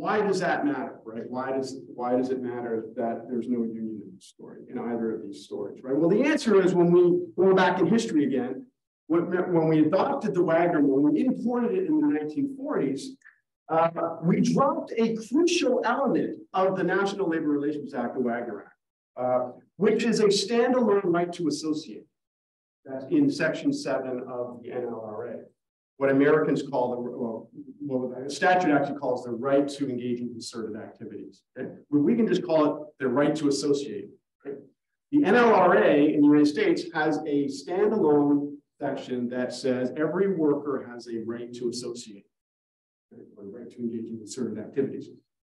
why does that matter, right? Why does why does it matter that there's no union in the story in either of these stories, right? Well, the answer is when we go back in history again, when we adopted the Wagner when we imported it in the 1940s, uh, we dropped a crucial element of the National Labor Relations Act, the Wagner Act, uh, which is a standalone right to associate. That's in Section 7 of the NLRA what Americans call the, well, well, the statute actually calls the right to engage in concerted activities. Okay? We can just call it the right to associate. Right? The NLRA in the United States has a standalone section that says every worker has a right to associate, or the right to engage in concerted activities.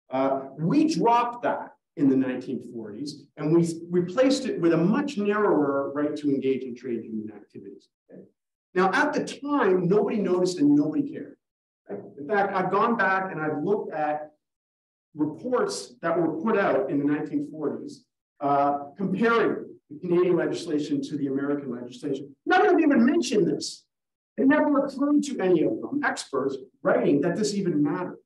Uh, we dropped that in the 1940s and we replaced it with a much narrower right to engage in trade union activities. Now, at the time, nobody noticed and nobody cared. In fact, I've gone back and I've looked at reports that were put out in the 1940s uh, comparing the Canadian legislation to the American legislation. None of them even mentioned this. It never occurred to any of them, experts, writing that this even mattered.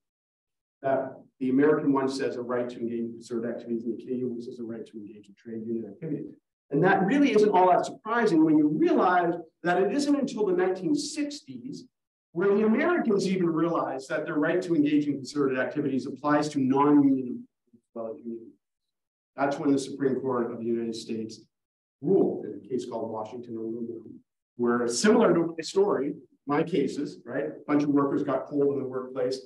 That the American one says a right to engage in concerted activities, and the Canadian one says a right to engage in trade union activities. And that really isn't all that surprising when you realize that it isn't until the 1960s where the Americans even realized that their right to engage in concerted activities applies to non-union as well as union. That's when the Supreme Court of the United States ruled in a case called Washington Aluminum, where similar to my story, my cases, right? A bunch of workers got cold in the workplace,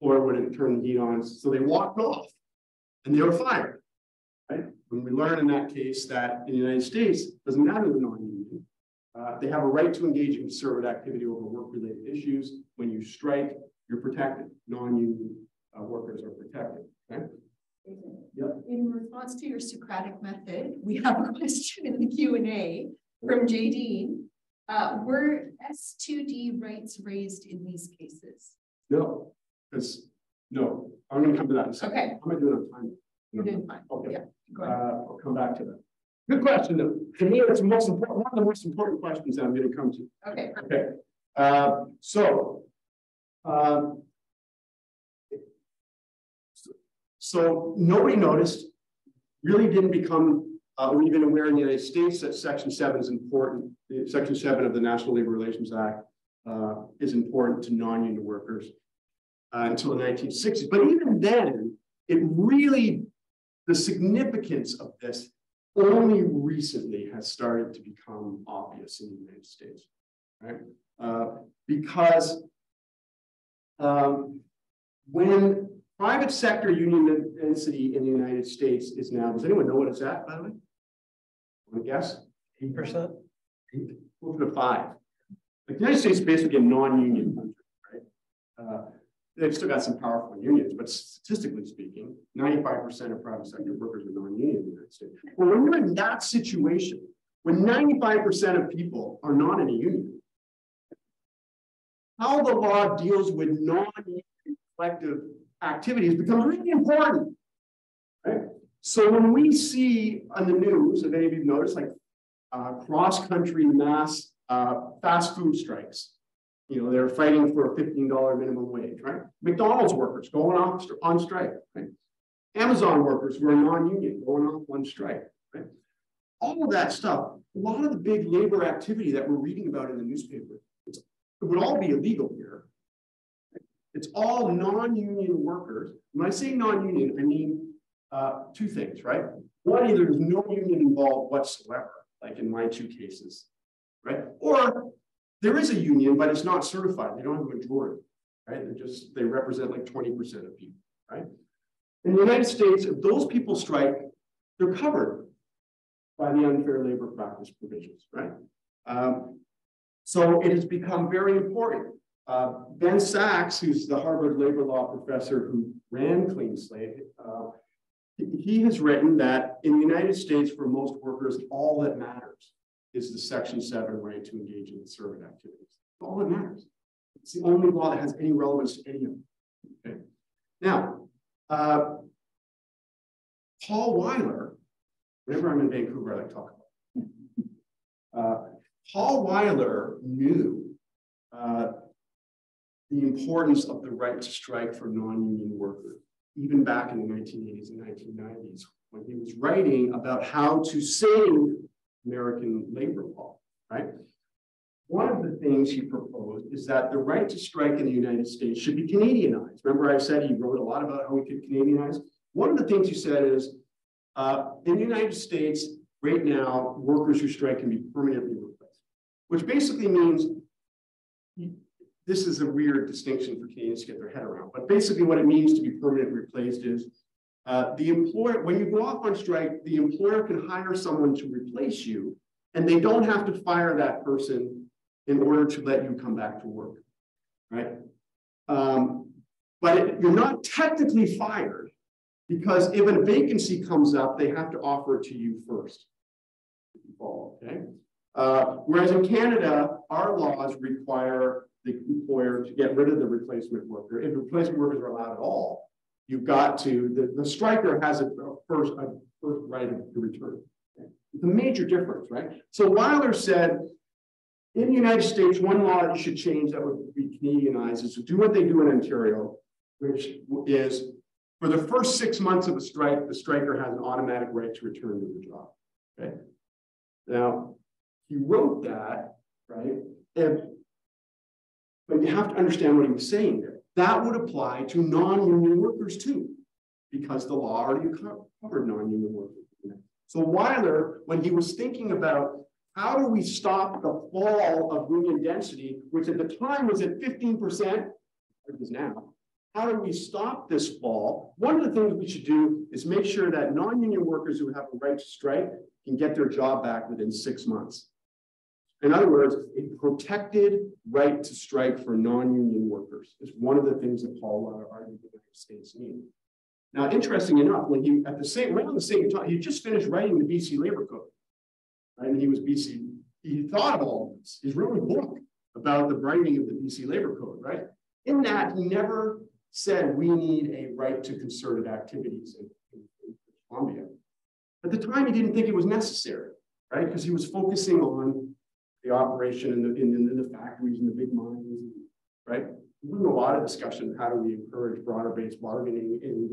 or wouldn't turn the heat on, so they walked off and they were fired? When we learn in that case that in the United States, doesn't matter the non-union, uh, they have a right to engage in concerted activity over work-related issues. When you strike, you're protected. Non-union uh, workers are protected. Okay? Yep. In response to your Socratic method, we have a question in the Q&A from JD. Uh, were S2D rights raised in these cases? No, because no, I'm going to come to that in a second. Okay. I'm going to do it on time. You're doing fine. Okay. Yeah. Uh, I'll come back to that. Good question, though. To me, it's the most important, one of the most important questions that I'm going to come to. Okay. Okay. Uh, so, um, so nobody noticed, really didn't become uh, or even aware in the United States that Section 7 is important. Section 7 of the National Labor Relations Act uh, is important to non-union workers uh, until the 1960s. But even then, it really the significance of this only recently has started to become obvious in the United States, right? Uh, because um, when private sector union density in the United States is now, does anyone know what it's at, by the way? Want to guess? 8%? Eight, move to five. the United States is basically a non-union country, right? Uh, they've still got some powerful unions, but statistically speaking, 95% of private sector workers are non-union in the United States. Well, when you're in that situation, when 95% of people are not in a union, how the law deals with non-union collective activities becomes really important. Right? So when we see on the news, if any of you've noticed, like uh, cross-country mass uh, fast food strikes, you know, they're fighting for a $15 minimum wage, right? McDonald's workers going off on strike, right? Amazon workers who are non-union going off on strike, right? All of that stuff, a lot of the big labor activity that we're reading about in the newspaper, it would all be illegal here. It's all non-union workers. When I say non-union, I mean uh, two things, right? One, either there's no union involved whatsoever, like in my two cases, right? Or there is a union, but it's not certified. They don't have a majority, right? They just, they represent like 20% of people, right? In the United States, if those people strike, they're covered by the unfair labor practice provisions, right? Um, so it has become very important. Uh, ben Sachs, who's the Harvard labor law professor who ran Clean Slate, uh, he has written that in the United States, for most workers, all that matters is the Section 7 right to engage in concerted activities. All that matters. It's the only law that has any relevance to any of them. Okay. Now, uh, Paul Weiler, whenever I'm in Vancouver, I like to talk about uh, Paul Weiler knew uh, the importance of the right to strike for non-union workers, even back in the 1980s and 1990s, when he was writing about how to save American labor law, right? One of the things he proposed is that the right to strike in the United States should be Canadianized. Remember I said he wrote a lot about how we could Canadianize? One of the things he said is, uh, in the United States, right now, workers who strike can be permanently replaced, which basically means, this is a weird distinction for Canadians to get their head around, but basically what it means to be permanently replaced is uh, the employer, when you go off on strike, the employer can hire someone to replace you, and they don't have to fire that person in order to let you come back to work, right? Um, but it, you're not technically fired because if a vacancy comes up, they have to offer it to you first. Okay. Uh, whereas in Canada, our laws require the employer to get rid of the replacement worker. If replacement workers are allowed at all, you've got to, the, the striker has a, a first, a first right to return. A major difference, right? So Weiler said, in the United States, one law you should change that would be Canadianized is to do what they do in Ontario, which is for the first six months of a strike, the striker has an automatic right to return to the job. Okay. Now, he wrote that, right? And, but you have to understand what he was saying there. That would apply to non-union workers too, because the law already covered non-union workers. So Weiler, when he was thinking about how do we stop the fall of union density, which at the time was at 15%, it is now, how do we stop this fall? One of the things we should do is make sure that non-union workers who have a right to strike can get their job back within six months. In other words, a protected right to strike for non-union workers is one of the things that Paul Weiler argued the United States need. Now, interesting enough, when he at the same around the same time, he just finished writing the BC Labor Code. Right? And he was BC, he thought of all of this. He's wrote a book about the writing of the BC Labor Code, right? In that, he never said we need a right to concerted activities in, in, in Columbia. At the time, he didn't think it was necessary, right? Because he was focusing on the operation in the, in, in the factories and the big mines, right? There was a lot of discussion how do we encourage broader-based bargaining in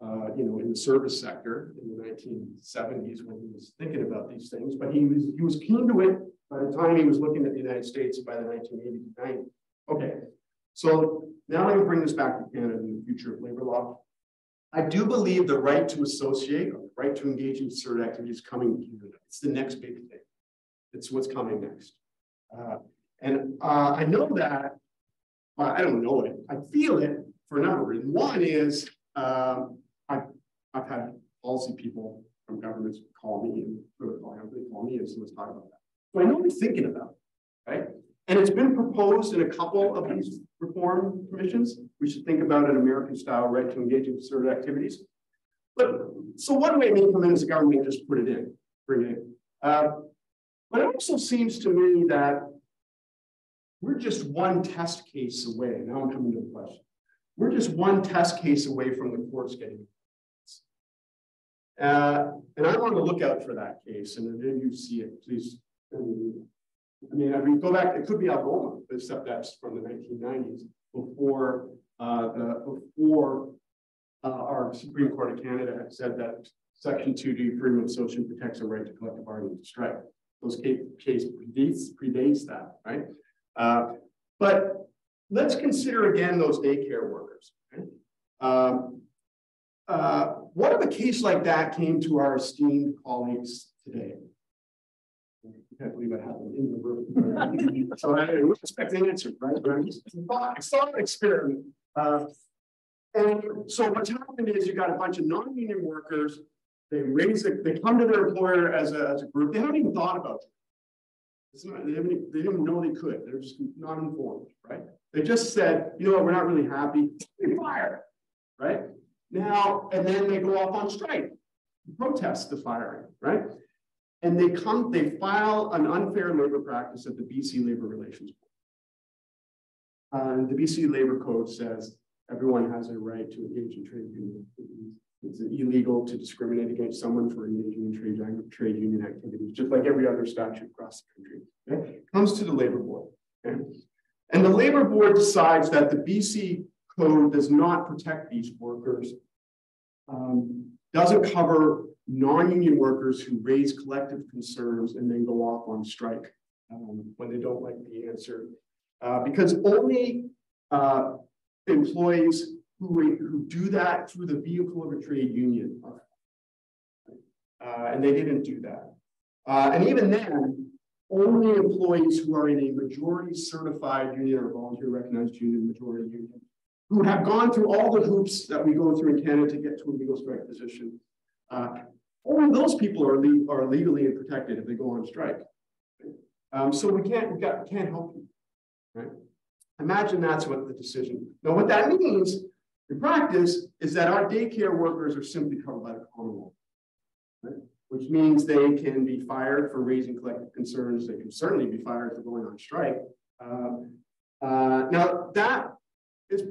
the, uh, you know, in the service sector in the 1970s when he was thinking about these things. But he was he was keen to it by the time he was looking at the United States by the 1980s 90s. Okay, so now let me bring this back to Canada and the future of labor law. I do believe the right to associate, or the right to engage in concerted activities coming to Canada. It's the next big thing. It's what's coming next. Uh, and uh, I know that, well, I don't know it, I feel it for a number of reasons. One is um, I've, I've had policy people from governments call me and they call me and so let's talk about that. So I know they're thinking about right? And it's been proposed in a couple of these reform commissions. We should think about an American style right to engage in concerted activities. But so one way it may come in as a government just put it in, bring it in. Uh, but it also seems to me that we're just one test case away. Now I'm coming to the question. We're just one test case away from the courts getting Uh, and I want to look out for that case, and if you see it, please. I mean, I mean, go back, it could be Algoma, except that's from the nineteen nineties, before, uh, the, before uh, our Supreme Court of Canada had said that Section two D freedom of association protects a right to collective bargaining to strike. Those case, predates, predates that, right? Uh, but let's consider again those daycare workers. Okay? Um, uh, what if a case like that came to our esteemed colleagues today? I can't believe I have them in the room. so I would expect an answer, right? It's not an experiment. Uh, and so what's happened is you got a bunch of non-union workers. They raise it, they come to their employer as a, as a group. They haven't even thought about it. Not, they, haven't, they didn't know they could. They're just not informed, right? They just said, you know what, we're not really happy. We fire, right? Now, and then they go off on strike, protest the firing, right? And they come, they file an unfair labor practice at the BC Labor Relations Board. Uh, and the BC Labor Code says everyone has a right to engage in trade union. It's illegal to discriminate against someone for engaging in trade, trade union activities, just like every other statute across the country. Okay? Comes to the labor board. Okay? And the labor board decides that the BC code does not protect these workers, um, doesn't cover non-union workers who raise collective concerns and then go off on strike um, when they don't like the answer. Uh, because only uh, employees who, who do that through the vehicle of a trade union. Uh, and they didn't do that. Uh, and even then, only employees who are in a majority certified union or volunteer recognized union, majority union, who have gone through all the hoops that we go through in Canada to get to a legal strike position. Uh, only those people are, le are legally protected if they go on strike. Um, so we can't, we got, can't help you, right? Imagine that's what the decision. Now, what that means in practice is that our daycare workers are simply covered by the common law, right? which means they can be fired for raising collective concerns. They can certainly be fired for going on strike. Uh, uh, now, that is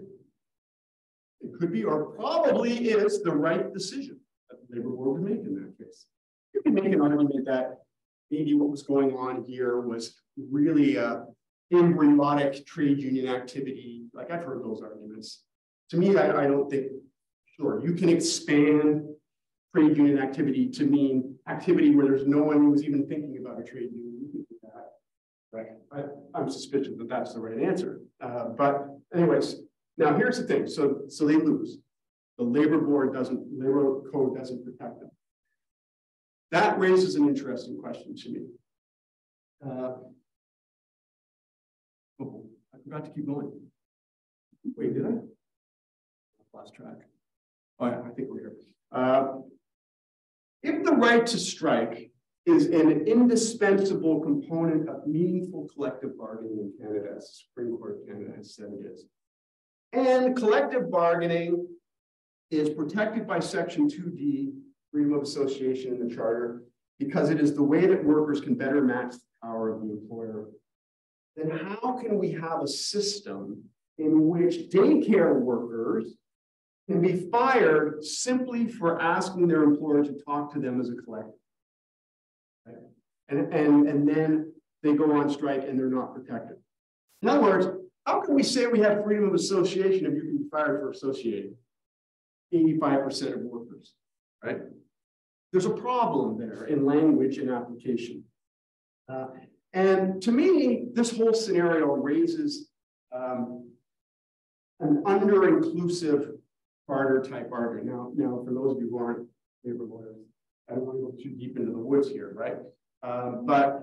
it could be or probably is the right decision that the labor board would make in that case. You can make an argument that maybe what was going on here was really a embryonic trade union activity. Like I've heard those arguments. To me, I, I don't think, sure, you can expand trade union activity to mean activity where there's no one who's even thinking about a trade union. Right? I, am suspicious that that's the right answer. Uh, but anyways, now here's the thing. So, so they lose. The labor board doesn't, labor code doesn't protect them. That raises an interesting question to me. Uh, oh, I forgot to keep going. Wait, did I? Lost track. Oh yeah, I think we're here. Uh, if the right to strike is an indispensable component of meaningful collective bargaining in Canada, as the Supreme Court of Canada has said it is, and collective bargaining is protected by Section 2D, freedom of association in the Charter, because it is the way that workers can better match the power of the employer. Then how can we have a system in which daycare workers can be fired simply for asking their employer to talk to them as a collective? Right? And, and, and then they go on strike and they're not protected. In other words, how can we say we have freedom of association if you can be fired for associating? 85% of workers, right? There's a problem there in language and application. Uh, and to me, this whole scenario raises um, an under-inclusive charter type argument. Now, now, for those of you who aren't labor lawyers, I don't want to go too deep into the woods here, right? Um, but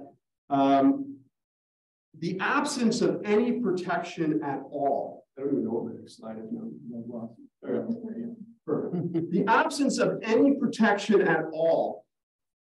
um, the absence of any protection at all. I don't even know what my next slide is now. the absence of any protection at all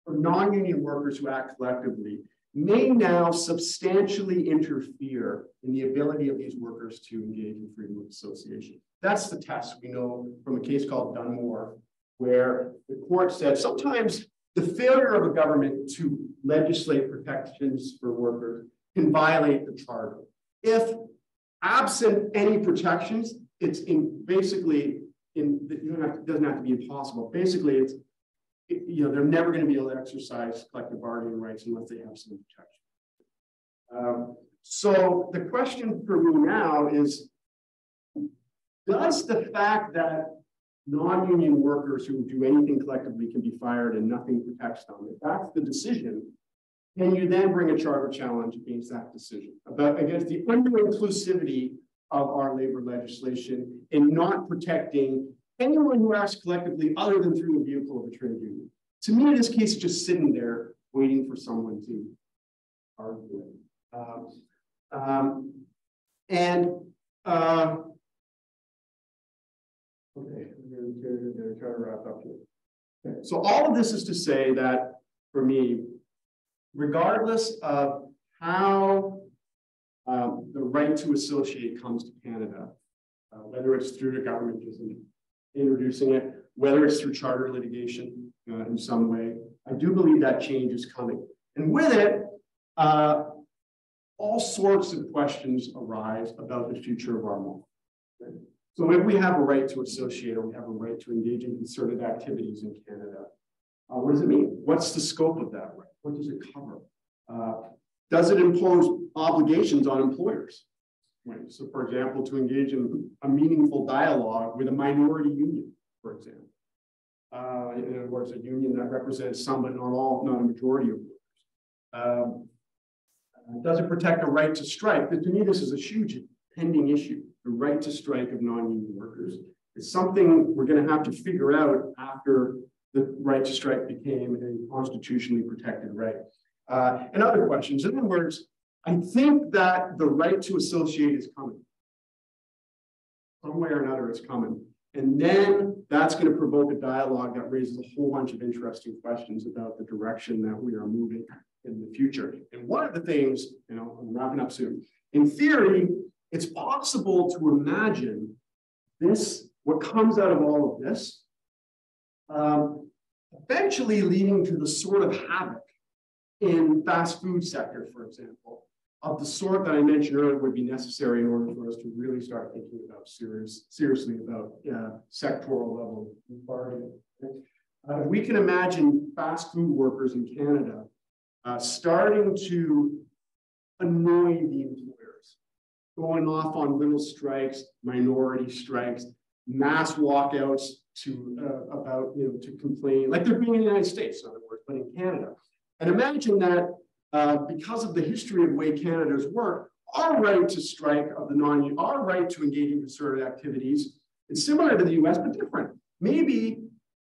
for non-union workers who act collectively may now substantially interfere in the ability of these workers to engage in freedom of association. That's the test we know from a case called Dunmore, where the court said sometimes the failure of a government to legislate protections for workers can violate the charter. If absent any protections, it's in basically in to, doesn't have to be impossible. Basically, it's you know, they're never going to be able to exercise collective bargaining rights unless they have some protection. Um, so the question for me now is, does the fact that non-union workers who do anything collectively can be fired and nothing protects them, if that's the decision, can you then bring a charter challenge against that decision about against the under inclusivity of our labor legislation in not protecting anyone who acts collectively other than through the vehicle of a trade union. To me, this case, just sitting there waiting for someone to argue it. Um, um, and uh, okay, I'm going to try to wrap up here. Okay. So all of this is to say that for me, regardless of how um, the right to associate comes to Canada, uh, whether it's through the government just introducing it, whether it's through charter litigation uh, in some way, I do believe that change is coming. And with it, uh, all sorts of questions arise about the future of our model. So if we have a right to associate or we have a right to engage in concerted activities in Canada, uh, what does it mean? What's the scope of that right? What does it cover? Uh, does it impose obligations on employers? Right. So, for example, to engage in a meaningful dialogue with a minority union, for example. Uh, in other words, a union that represents some but not all, not a majority of workers. Um, does it protect a right to strike? To me, this is a huge pending issue. The right to strike of non-union workers. It's something we're going to have to figure out after the right to strike became a constitutionally protected right. Uh, and other questions. In other words, I think that the right to associate is coming. Some way or another, it's coming. And then that's going to provoke a dialogue that raises a whole bunch of interesting questions about the direction that we are moving in the future. And one of the things, you know, I'm wrapping up soon. In theory, it's possible to imagine this, what comes out of all of this, um, eventually leading to the sort of havoc in fast food sector, for example, of the sort that I mentioned earlier would be necessary in order for us to really start thinking about serious, seriously about uh, sectoral level bargaining. Uh, we can imagine fast food workers in Canada uh, starting to annoy the going off on little strikes, minority strikes, mass walkouts to uh, about you know to complain like they're being in the United States, in other words, but in Canada. And imagine that uh, because of the history of the way Canada's work, our right to strike of the non our right to engage in concerted activities is similar to the US, but different. Maybe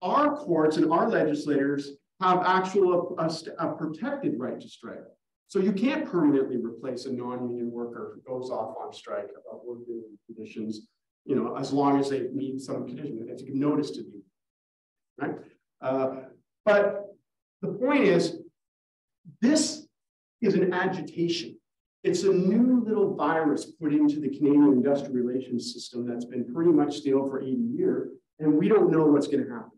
our courts and our legislators have actual a, a protected right to strike. So you can't permanently replace a non-union worker who goes off on strike about working conditions, you know, as long as they meet some conditions. It's a notice to you, right? Uh, but the point is, this is an agitation. It's a new little virus put into the Canadian industrial relations system that's been pretty much stale for 80 years, and we don't know what's going to happen,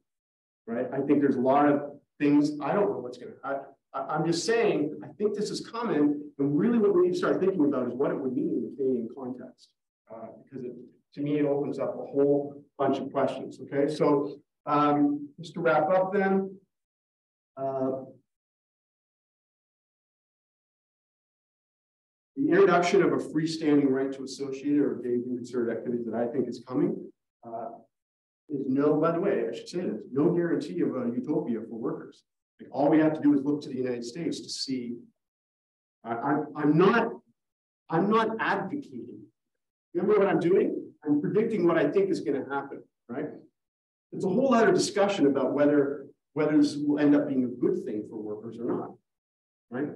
right? I think there's a lot of things I don't know what's going to happen. I'm just saying, I think this is common, and really what we need to start thinking about is what it would mean in the Canadian context, uh, because it, to me, it opens up a whole bunch of questions, okay? So um, just to wrap up then, uh, The introduction of a freestanding right to associate or engage in concerted activities that I think is coming uh, is no, by the way, I should say this, no guarantee of a utopia for workers. All we have to do is look to the United States to see. I, I'm, I'm not, I'm not advocating. Remember what I'm doing? I'm predicting what I think is going to happen, right? It's a whole other discussion about whether whether this will end up being a good thing for workers or not, right?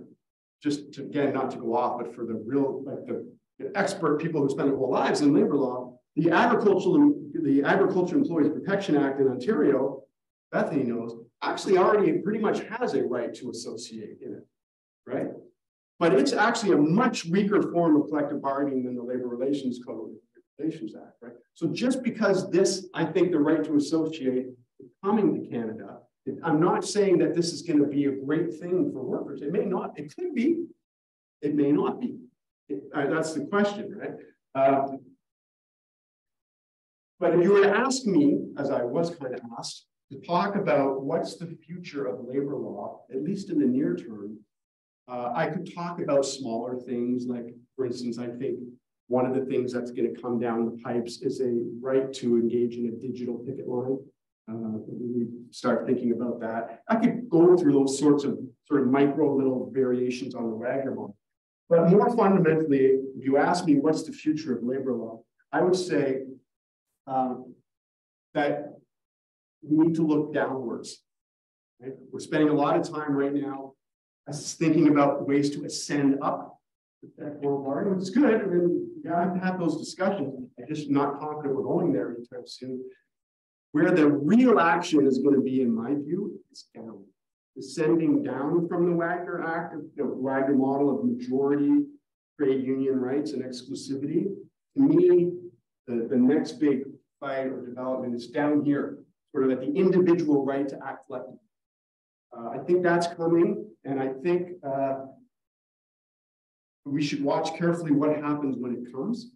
just to, again, not to go off, but for the real, like the, the expert people who spend their whole lives in labor law, the agricultural, the Agriculture Employees Protection Act in Ontario, Bethany knows, actually already pretty much has a right to associate in it, right? But it's actually a much weaker form of collective bargaining than the Labor Relations Code, Relations Act, right? So just because this, I think the right to associate coming to Canada, I'm not saying that this is going to be a great thing for workers. It may not. It could be. It may not be. It, uh, that's the question, right? Uh, but if you were to ask me, as I was kind of asked, to talk about what's the future of labor law, at least in the near term. Uh, I could talk about smaller things like, for instance, I think one of the things that's going to come down the pipes is a right to engage in a digital picket line. Uh, we start thinking about that. I could go through those sorts of sort of micro little variations on the Wagner. But more fundamentally, if you ask me what's the future of labor law, I would say um, that we need to look downwards. Right? We're spending a lot of time right now thinking about ways to ascend up the world, which is good. I mean, have to have those discussions. I'm just not confident we're going there anytime soon. Where the real action is going to be, in my view, is down. Descending down from the Wagner Act, the Wagner model of majority trade union rights and exclusivity. To me, the, the next big fight or development is down here, sort of at the individual right to act collectively. Uh, I think that's coming, and I think uh, we should watch carefully what happens when it comes,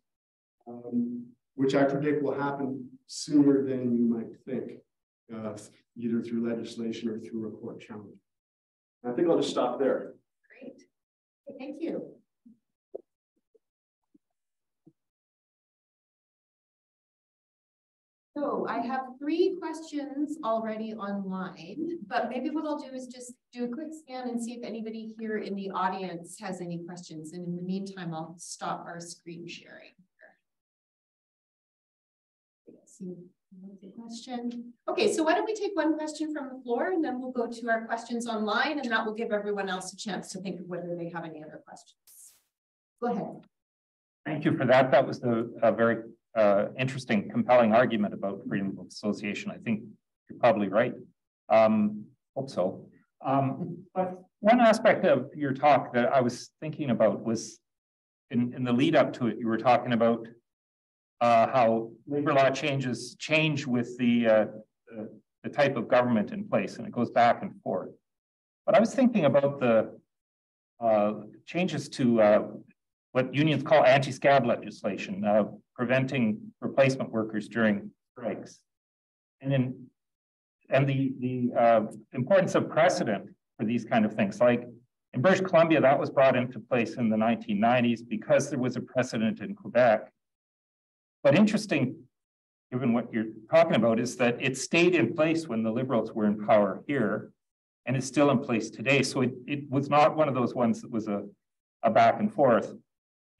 um, which I predict will happen sooner than you might think, uh, either through legislation or through a court challenge. I think I'll just stop there. Great. Thank you. So I have three questions already online, but maybe what I'll do is just do a quick scan and see if anybody here in the audience has any questions. And in the meantime, I'll stop our screen sharing. See the question. Okay, so why don't we take one question from the floor and then we'll go to our questions online and that will give everyone else a chance to think of whether they have any other questions. Go ahead. Thank you for that. That was the, a very uh, interesting, compelling argument about freedom of association. I think you're probably right. Um, hope so. Um, but one aspect of your talk that I was thinking about was in, in the lead up to it, you were talking about uh, how labor law changes change with the, uh, the, the type of government in place, and it goes back and forth. But I was thinking about the uh, changes to uh, what unions call anti-scab legislation, uh, preventing replacement workers during strikes. And in, and the, the uh, importance of precedent for these kind of things. Like in British Columbia, that was brought into place in the 1990s because there was a precedent in Quebec. But interesting, given what you're talking about, is that it stayed in place when the Liberals were in power here, and it's still in place today. So it, it was not one of those ones that was a, a back and forth.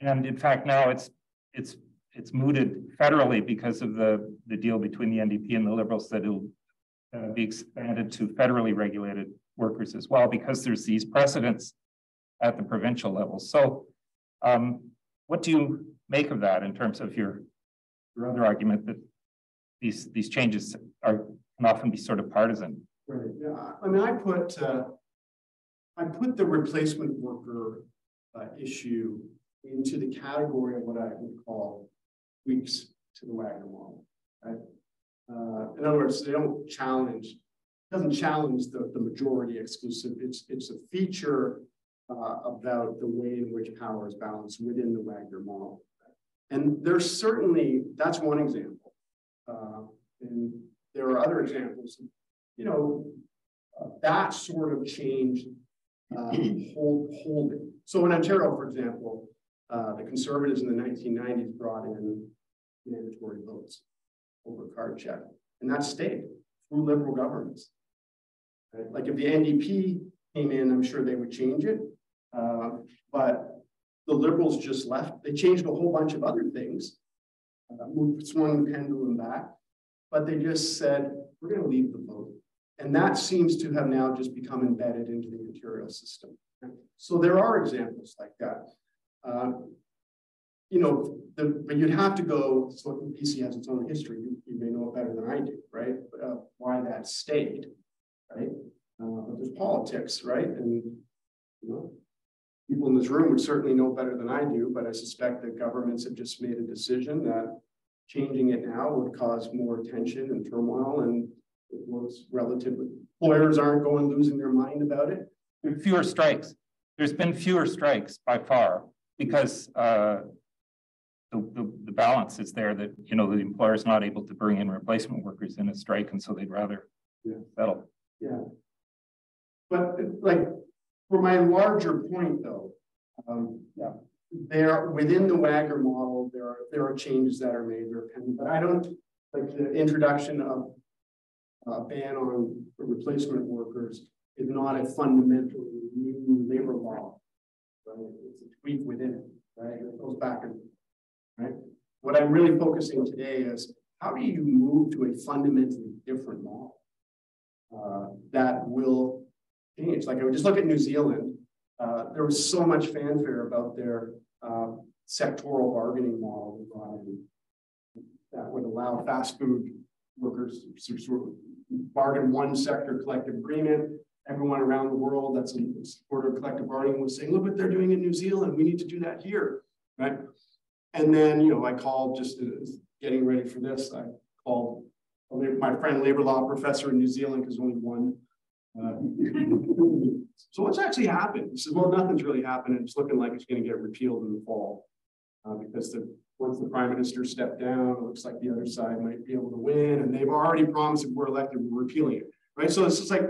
And in fact, now it's it's it's mooted federally because of the, the deal between the NDP and the Liberals that it'll uh, be expanded to federally regulated workers as well, because there's these precedents at the provincial level. So um, what do you make of that in terms of your, your other argument that these, these changes are can often be sort of partisan? Right, yeah, I mean, I put, uh, I put the replacement worker uh, issue into the category of what I would call tweaks to the Wagner model. Right? Uh, in other words, they don't challenge, doesn't challenge the, the majority exclusive. It's it's a feature uh, about the way in which power is balanced within the Wagner model. And there's certainly that's one example, uh, and there are other examples. You know, uh, that sort of change uh, hold holding. So in Ontario, for example, uh, the conservatives in the 1990s brought in mandatory votes over card check. And that stayed through liberal governments. Right? Like if the NDP came in, I'm sure they would change it. Uh, but the liberals just left. They changed a whole bunch of other things, uh, moved, swung the pendulum back, but they just said, we're going to leave the vote. And that seems to have now just become embedded into the material system. So there are examples like that. Uh, you know, the, but you'd have to go, so BC has its own history, you, you may know it better than I do, right? Uh, why that stayed, right? Uh, but there's politics, right? And, you know, people in this room would certainly know better than I do, but I suspect that governments have just made a decision that changing it now would cause more tension and turmoil and it was relatively, employers aren't going losing their mind about it. Fewer strikes. There's been fewer strikes by far because uh, the, the, the, balance is there that, you know, the employer is not able to bring in replacement workers in a strike. And so they'd rather Yeah. That'll, Yeah. But like, for my larger point though, um, yeah, there, within the Wagner model, there are, there are changes that are made, pending, but I don't, like the introduction of a ban on replacement workers is not a fundamentally new labor law. Right? It's a tweak within it, right? It goes back and, right? What I'm really focusing today is how do you move to a fundamentally different model uh, that will change? Like I would just look at New Zealand. Uh, there was so much fanfare about their uh, sectoral bargaining model that would allow fast food workers to sort of bargain one sector collective agreement. Everyone around the world that's in support of collective bargaining was saying, look what they're doing in New Zealand. We need to do that here, right? And then, you know, I called just getting ready for this. I called my friend labor law professor in New Zealand because only one. Uh, so what's actually happened? He says, well, nothing's really happened. It's looking like it's going to get repealed in the fall uh, because the once the prime minister stepped down, it looks like the other side might be able to win, and they've already promised if we're elected, we're repealing it, right? So it's just like,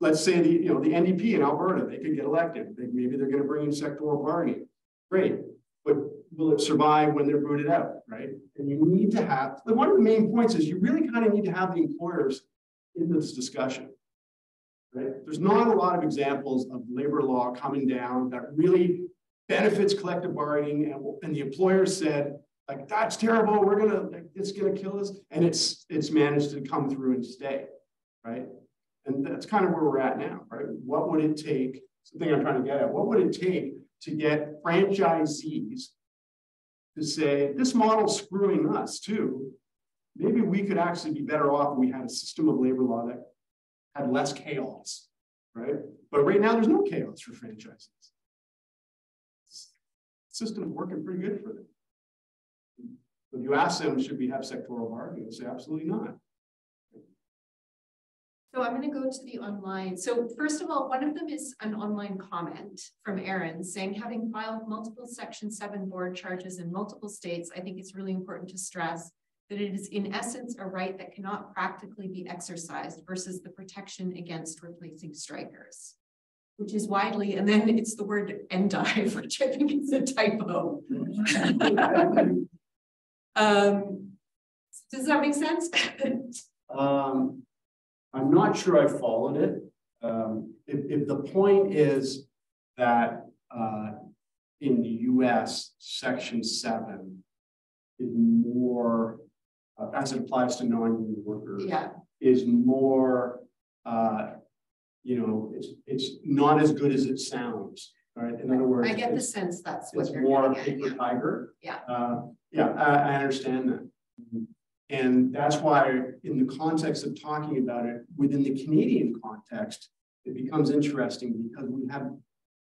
let's say the you know the NDP in Alberta, they could get elected. They, maybe they're going to bring in sectoral bargaining. Great, but will it survive when they're booted out, right? And you need to have one of the main points is you really kind of need to have the employers in this discussion. Right? There's not a lot of examples of labor law coming down that really benefits collective bargaining, and, and the employer said, like, that's terrible, we're gonna, it's gonna kill us, and it's it's managed to come through and stay, right? And that's kind of where we're at now, right? What would it take? Something I'm trying to get at. What would it take to get franchisees to say this model's screwing us too? Maybe we could actually be better off if we had a system of labor law that had less chaos, right? But right now, there's no chaos for franchises system's working pretty good for them. If you ask them, should we have sectoral bargaining? They say, absolutely not. So I'm going to go to the online. So first of all, one of them is an online comment from Aaron saying, having filed multiple Section 7 board charges in multiple states, I think it's really important to stress that it is in essence a right that cannot practically be exercised versus the protection against replacing strikers which is widely, and then it's the word endive, which I think is a typo. um, does that make sense? um, I'm not sure I followed it. Um, if, if, the point is that uh, in the US, Section 7 is more, uh, as it applies to non-union workers, yeah. is more uh, you know, it's it's not as good as it sounds. Right. In other words, I get the sense that's what it's more paper yeah. tiger. Yeah. Uh, yeah, I, I understand that. And that's why, in the context of talking about it within the Canadian context, it becomes interesting because we have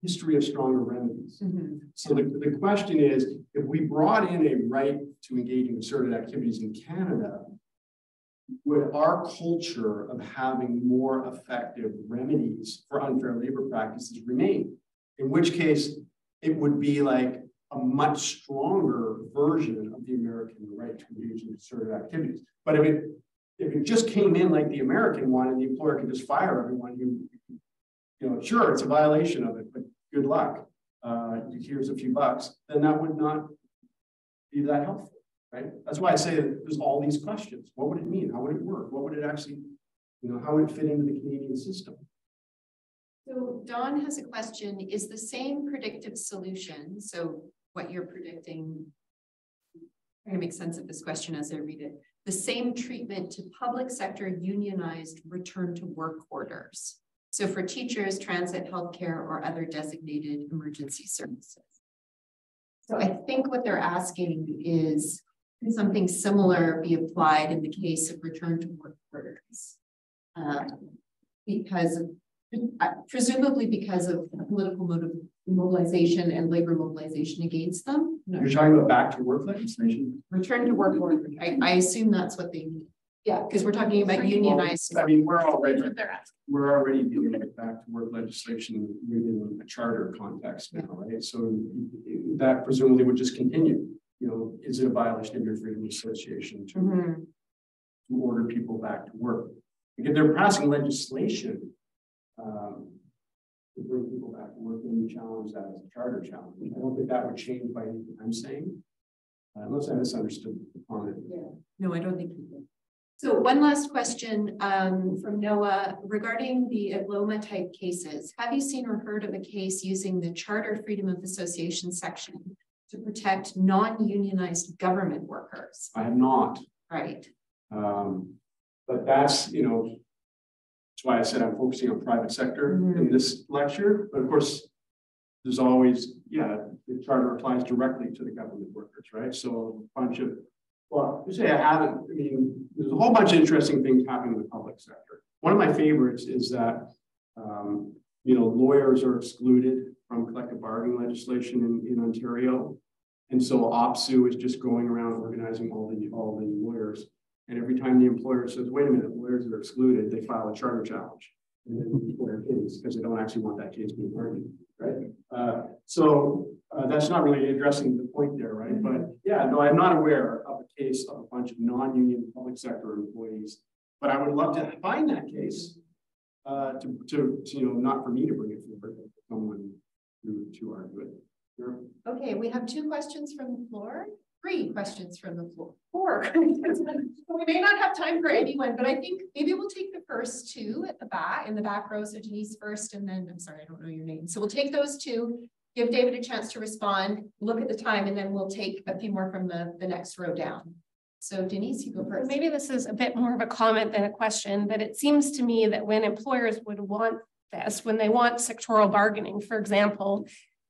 history of stronger remedies. Mm -hmm. So the, the question is, if we brought in a right to engage in concerted activities in Canada, would our culture of having more effective remedies for unfair labor practices remain? In which case, it would be like a much stronger version of the American right to engage in concerted activities. But if it if it just came in like the American one and the employer could just fire everyone who, you know, sure, it's a violation of it, but good luck. Uh, here's a few bucks, then that would not be that helpful right? That's why I say there's all these questions. What would it mean? How would it work? What would it actually, you know, how would it fit into the Canadian system? So Don has a question, is the same predictive solution, so what you're predicting, trying to make sense of this question as I read it, the same treatment to public sector unionized return to work orders? So for teachers, transit, healthcare, or other designated emergency services. So I think what they're asking is can something similar be applied in the case of return to work orders? Um, because of, presumably because of political motive, mobilization and labor mobilization against them. No. You're talking about back to work legislation? Return to work order. I, I assume that's what they mean. Yeah, because we're talking about unionized. I mean, we're already we're already dealing with back to work legislation within a charter context now, right? So that presumably would just continue you know, is it a violation of your freedom of association to, mm -hmm. to order people back to work? Because they're passing legislation. Um, to bring people back to work when we challenge that as a charter challenge. I don't think that would change by anything I'm saying. Uh, Unless I misunderstood the comment. Yeah. No, I don't think you did. So one last question um, from Noah regarding the Algoma type cases. Have you seen or heard of a case using the Charter Freedom of Association section to protect non-unionized government workers? I have not. Right. Um, but that's, you know, that's why I said I'm focusing on private sector in this lecture, but of course, there's always, yeah, the charter applies directly to the government workers, right? So a bunch of, well, you say I haven't, I mean, there's a whole bunch of interesting things happening in the public sector. One of my favorites is that, um, you know, lawyers are excluded from collective bargaining legislation in, in Ontario. And so OPSEU is just going around organizing all the, all the lawyers. And every time the employer says, wait a minute, lawyers are excluded, they file a charter challenge. And then the employer pays because they don't actually want that case being argued, right? Uh, so uh, that's not really addressing the point there, right? But yeah, no, I'm not aware of a case of a bunch of non-union public sector employees. But I would love to find that case uh, to, to, to, you know, not for me to bring it forward, but for someone to, to argue it. Sure. Okay, we have two questions from the floor, three questions from the floor, four. we may not have time for anyone, but I think maybe we'll take the first two at the back, in the back row. So Denise first, and then I'm sorry, I don't know your name. So we'll take those two, give David a chance to respond, look at the time, and then we'll take a few more from the, the next row down. So Denise, you go first. Maybe this is a bit more of a comment than a question, but it seems to me that when employers would want this, when they want sectoral bargaining, for example,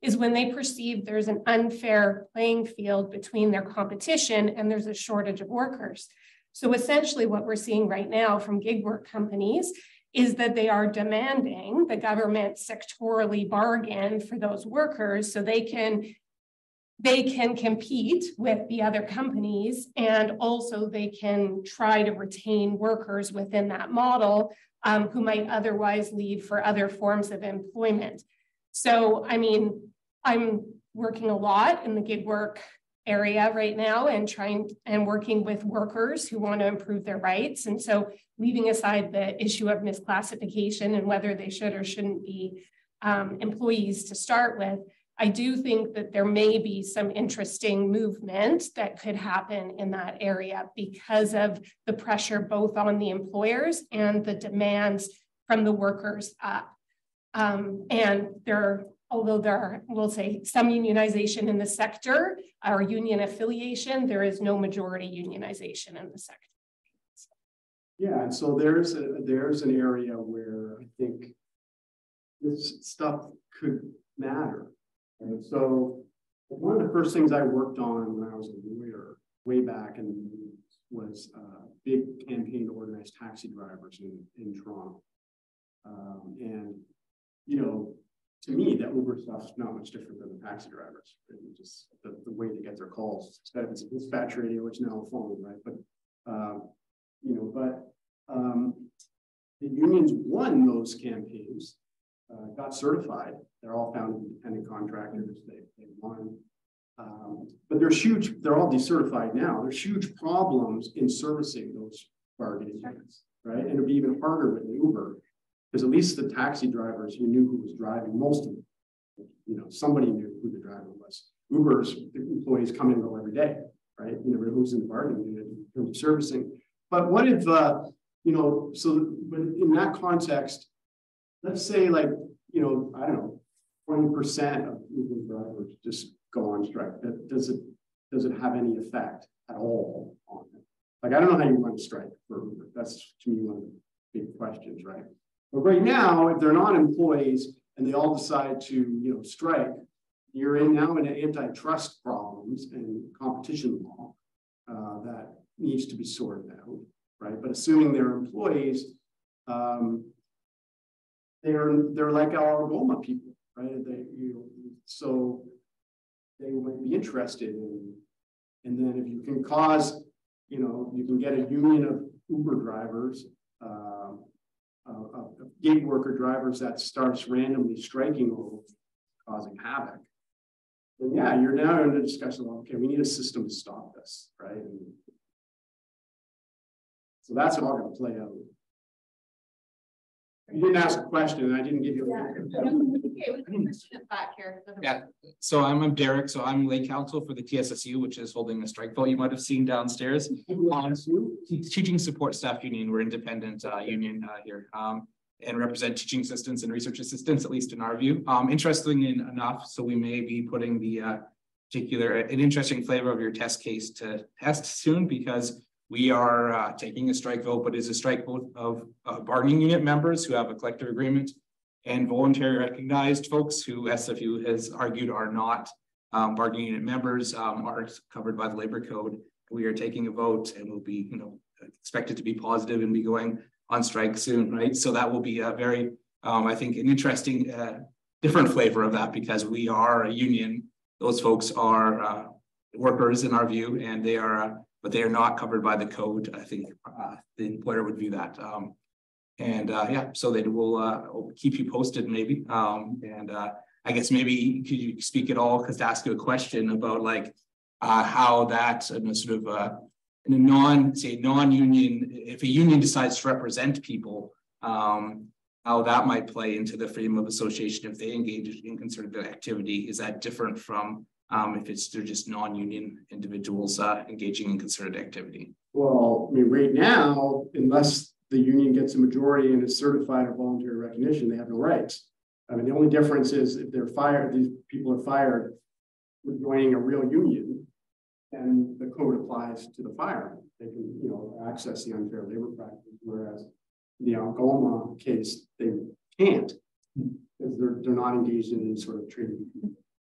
is when they perceive there's an unfair playing field between their competition and there's a shortage of workers. So essentially what we're seeing right now from gig work companies is that they are demanding the government sectorally bargain for those workers so they can they can compete with the other companies and also they can try to retain workers within that model um, who might otherwise leave for other forms of employment. So, I mean, I'm working a lot in the gig work area right now and trying and working with workers who want to improve their rights. And so leaving aside the issue of misclassification and whether they should or shouldn't be um, employees to start with, I do think that there may be some interesting movement that could happen in that area because of the pressure both on the employers and the demands from the workers up. Um, and there, although there are, we'll say, some unionization in the sector or union affiliation, there is no majority unionization in the sector. Yeah, and so there's a there's an area where I think this stuff could matter and so one of the first things I worked on when I was a lawyer way back in was a big campaign to organize taxi drivers in, in Toronto. Um, and, you know, to me, that Uber stuff is not much different than the taxi drivers. Just the, the way they get their calls. Instead of it's a dispatch radio, it's now a phone, right? But, um, you know, but um, the unions won those campaigns uh, got certified. They're all found independent contractors. They, they won. Um, but there's huge, they're all decertified now. There's huge problems in servicing those bargaining units, right? And it'll be even harder with Uber because at least the taxi drivers, you knew who was driving, most of them, you know, somebody knew who the driver was. Uber's employees come and go every day, right? You never who's in the bargaining unit in terms of servicing. But what if, uh, you know, so but in that context, let's say like, you know, I don't know, 20% of Uber drivers just go on strike. That does it does it have any effect at all on it? Like I don't know how you run a strike for Uber. That's to me one of the big questions, right? But right now, if they're not employees and they all decide to, you know, strike, you're in now in antitrust problems and competition law uh, that needs to be sorted out, right? But assuming they're employees, um, they're they're like our Roma people, right? They you know, so they might be interested in, and then if you can cause, you know, you can get a union of Uber drivers, uh, gig worker drivers that starts randomly striking or causing havoc. And yeah, you're now in a discussion. Of, okay, we need a system to stop this, right? And so that's all going to play out. You didn't ask a question and I didn't give you. a- Okay, we can push it back here. Yeah. So I'm, I'm Derek, so I'm lay counsel for the TSSU, which is holding the strike vote you might have seen downstairs. Um, Teaching Support Staff Union, we're independent uh union uh here, um, and represent teaching assistants and research assistants, at least in our view. Um, interestingly enough, so we may be putting the uh particular, an interesting flavor of your test case to test soon because we are uh taking a strike vote, but is a strike vote of uh bargaining unit members who have a collective agreement and voluntary recognized folks who SFU has argued are not um, bargaining unit members um, are covered by the labor code. We are taking a vote and will be, you know, expected to be positive and be going on strike soon, right? So that will be a very, um, I think, an interesting, uh, different flavor of that because we are a union. Those folks are uh, workers in our view, and they are, uh, but they are not covered by the code. I think uh, the employer would view that. Um, and uh, yeah, so they will uh, keep you posted maybe. Um, and I guess maybe could you speak at all because to ask you a question about like how that in a sort of in a non say non-union if a union decides to represent people, um, how that might play into the freedom of association if they engage in concerted activity. Is that different from um, if it's they're just non-union individuals uh, engaging in concerted activity? Well, I mean, right now, unless the union gets a majority and is certified of voluntary recognition, they have no rights. I mean, the only difference is if they're fired, these people are fired joining a real union, and the code applies to the firemen. They can, you know, access the unfair labor practice, whereas the Algoma case, they can't because they're, they're not engaged in any sort of trade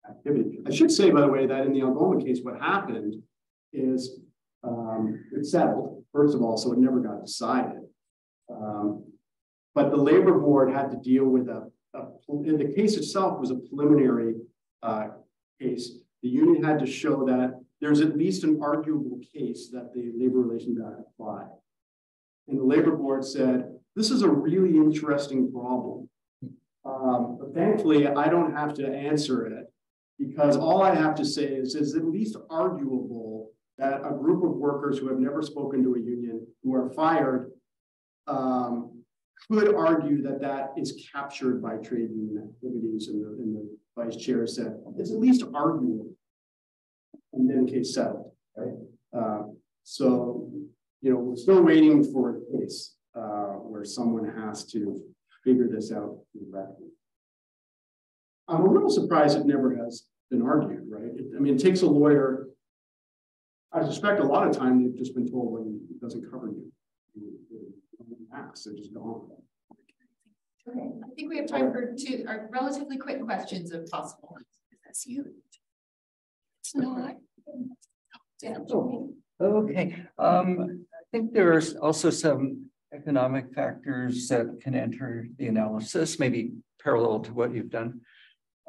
activity. I should say, by the way, that in the Algoma case, what happened is um, it settled, first of all, so it never got decided. Um, but the labor board had to deal with a, a in the case itself was a preliminary uh, case. The union had to show that there's at least an arguable case that the Labor Relations Act apply. And the labor board said, this is a really interesting problem. Um, but thankfully, I don't have to answer it because all I have to say is, it's at least arguable that a group of workers who have never spoken to a union who are fired um, could argue that that is captured by trade union activities and the, and the vice chair said it's at least arguable and then case settled right uh, so you know we're still waiting for a case uh, where someone has to figure this out directly i'm a little surprised it never has been argued right it, i mean it takes a lawyer i suspect a lot of time they've just been told well it doesn't cover you past, they're just gone. Okay, I think we have time for two are relatively quick questions if possible. That's you. It's not. Oh, okay. Um, I think there are also some economic factors that can enter the analysis, maybe parallel to what you've done.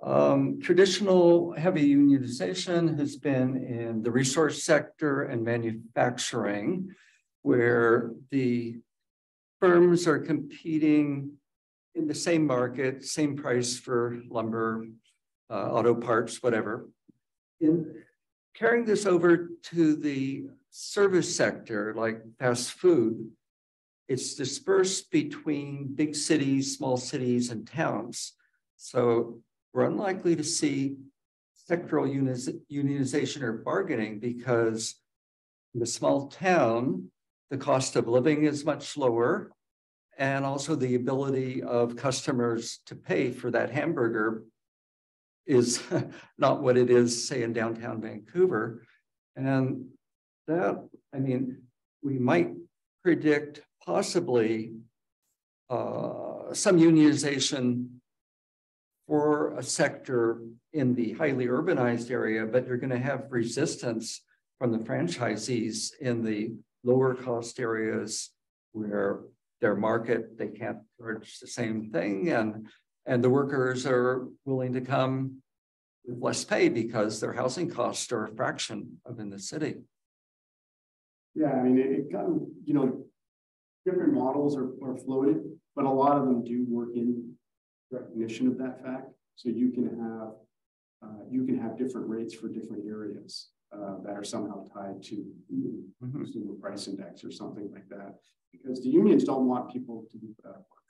Um, traditional heavy unionization has been in the resource sector and manufacturing, where the firms are competing in the same market, same price for lumber, uh, auto parts, whatever. In carrying this over to the service sector, like fast food, it's dispersed between big cities, small cities, and towns. So we're unlikely to see sectoral unionization or bargaining because in the small town, the cost of living is much lower, and also the ability of customers to pay for that hamburger is not what it is, say, in downtown Vancouver. And that, I mean, we might predict possibly uh, some unionization for a sector in the highly urbanized area, but you're going to have resistance from the franchisees in the lower cost areas where their market, they can't charge the same thing and and the workers are willing to come with less pay because their housing costs are a fraction of in the city. Yeah, I mean, it, it of you know, different models are, are floated, but a lot of them do work in recognition of that fact. So you can have uh, you can have different rates for different areas uh, that are somehow tied to mm -hmm. consumer price index or something like that. Because the unions don't want people to be bad work.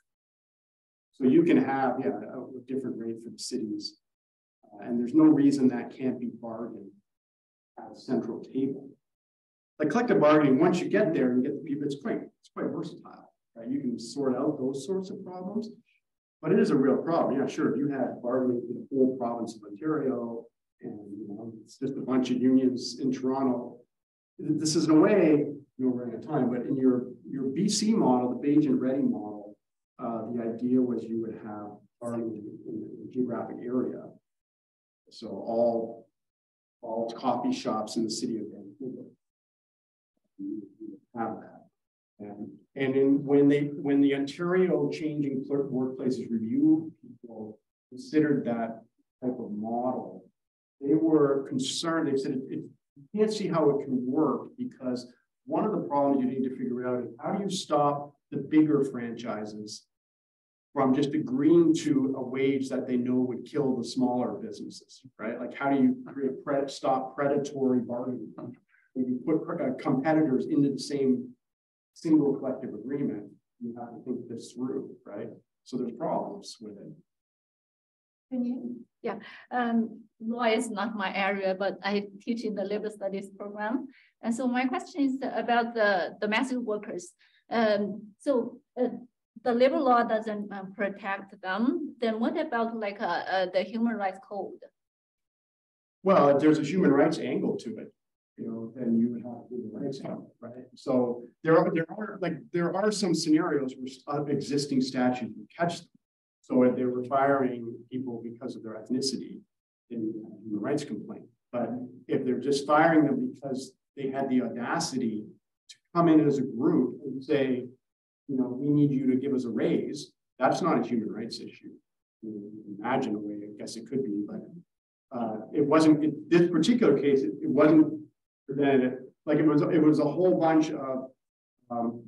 So you can have, yeah, a, different rate for the cities. Uh, and there's no reason that can't be bargained at a central table. Like collective bargaining, once you get there and get the people, it's quite, it's quite versatile, right? You can sort out those sorts of problems, but it is a real problem. Yeah, sure. If you had bargaining for the whole province of Ontario and you know, it's just a bunch of unions in Toronto, this is in a way, you know, running out of time, but in your, your BC model, the Baigent Ready model, the idea was you would have bargaining in the geographic area. So all, all coffee shops in the city of Vancouver have that. And, and in, when they when the Ontario Changing Workplaces Review people considered that type of model, they were concerned. They said it, it, you can't see how it can work because one of the problems you need to figure out is how do you stop the bigger franchises from just agreeing to a wage that they know would kill the smaller businesses, right? Like how do you create pre stop predatory bargaining? When you put uh, competitors into the same single collective agreement, you have to think this through, right? So there's problems with it. Can you? Yeah, um, law is not my area, but I teach in the labor studies program. And so my question is about the domestic workers. Um, so uh, the labor law doesn't uh, protect them. Then what about like uh, uh, the human rights code? Well, there's a human rights angle to it you know, then you would have human rights out, right? So there are there are like there are some scenarios where existing statutes would catch them. So if they're firing people because of their ethnicity, then human rights complaint. But if they're just firing them because they had the audacity to come in as a group and say, you know, we need you to give us a raise, that's not a human rights issue. You imagine a way, I guess it could be, but uh, it wasn't in this particular case, it, it wasn't then like it was it was a whole bunch of um,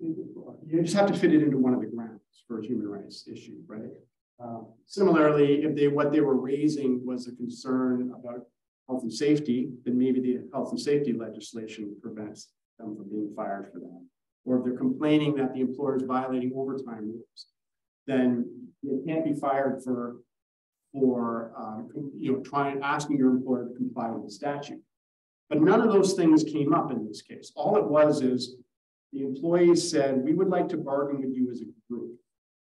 you just have to fit it into one of the grounds for a human rights issue, right? Uh, similarly, if they what they were raising was a concern about health and safety, then maybe the health and safety legislation prevents them from being fired for that. Or if they're complaining that the employer is violating overtime rules, then you can't be fired for for um, you know trying asking your employer to comply with the statute. But none of those things came up in this case. All it was is the employees said, we would like to bargain with you as a group,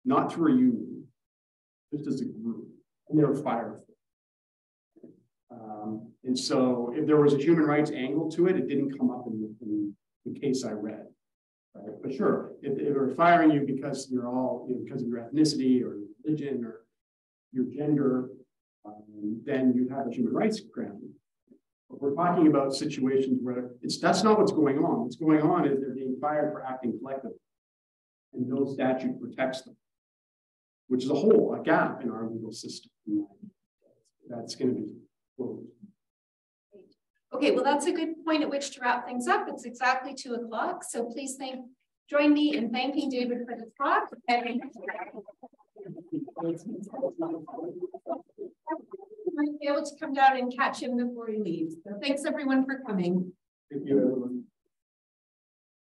not through a union, just as a group. And they were fired. Um, and so if there was a human rights angle to it, it didn't come up in the, in the case I read. Right? But sure, if, if they're firing you because you're all, you know, because of your ethnicity or religion or your gender, um, then you have a human rights ground. But we're talking about situations where it's that's not what's going on. What's going on is they're being fired for acting collectively, and no statute protects them, which is a hole, a gap in our legal system. That's going to be closed. Okay, well, that's a good point at which to wrap things up. It's exactly two o'clock. So please thank, join me in thanking David for the talk. might be able to come down and catch him before he leaves. So thanks everyone for coming. Thank you, everyone.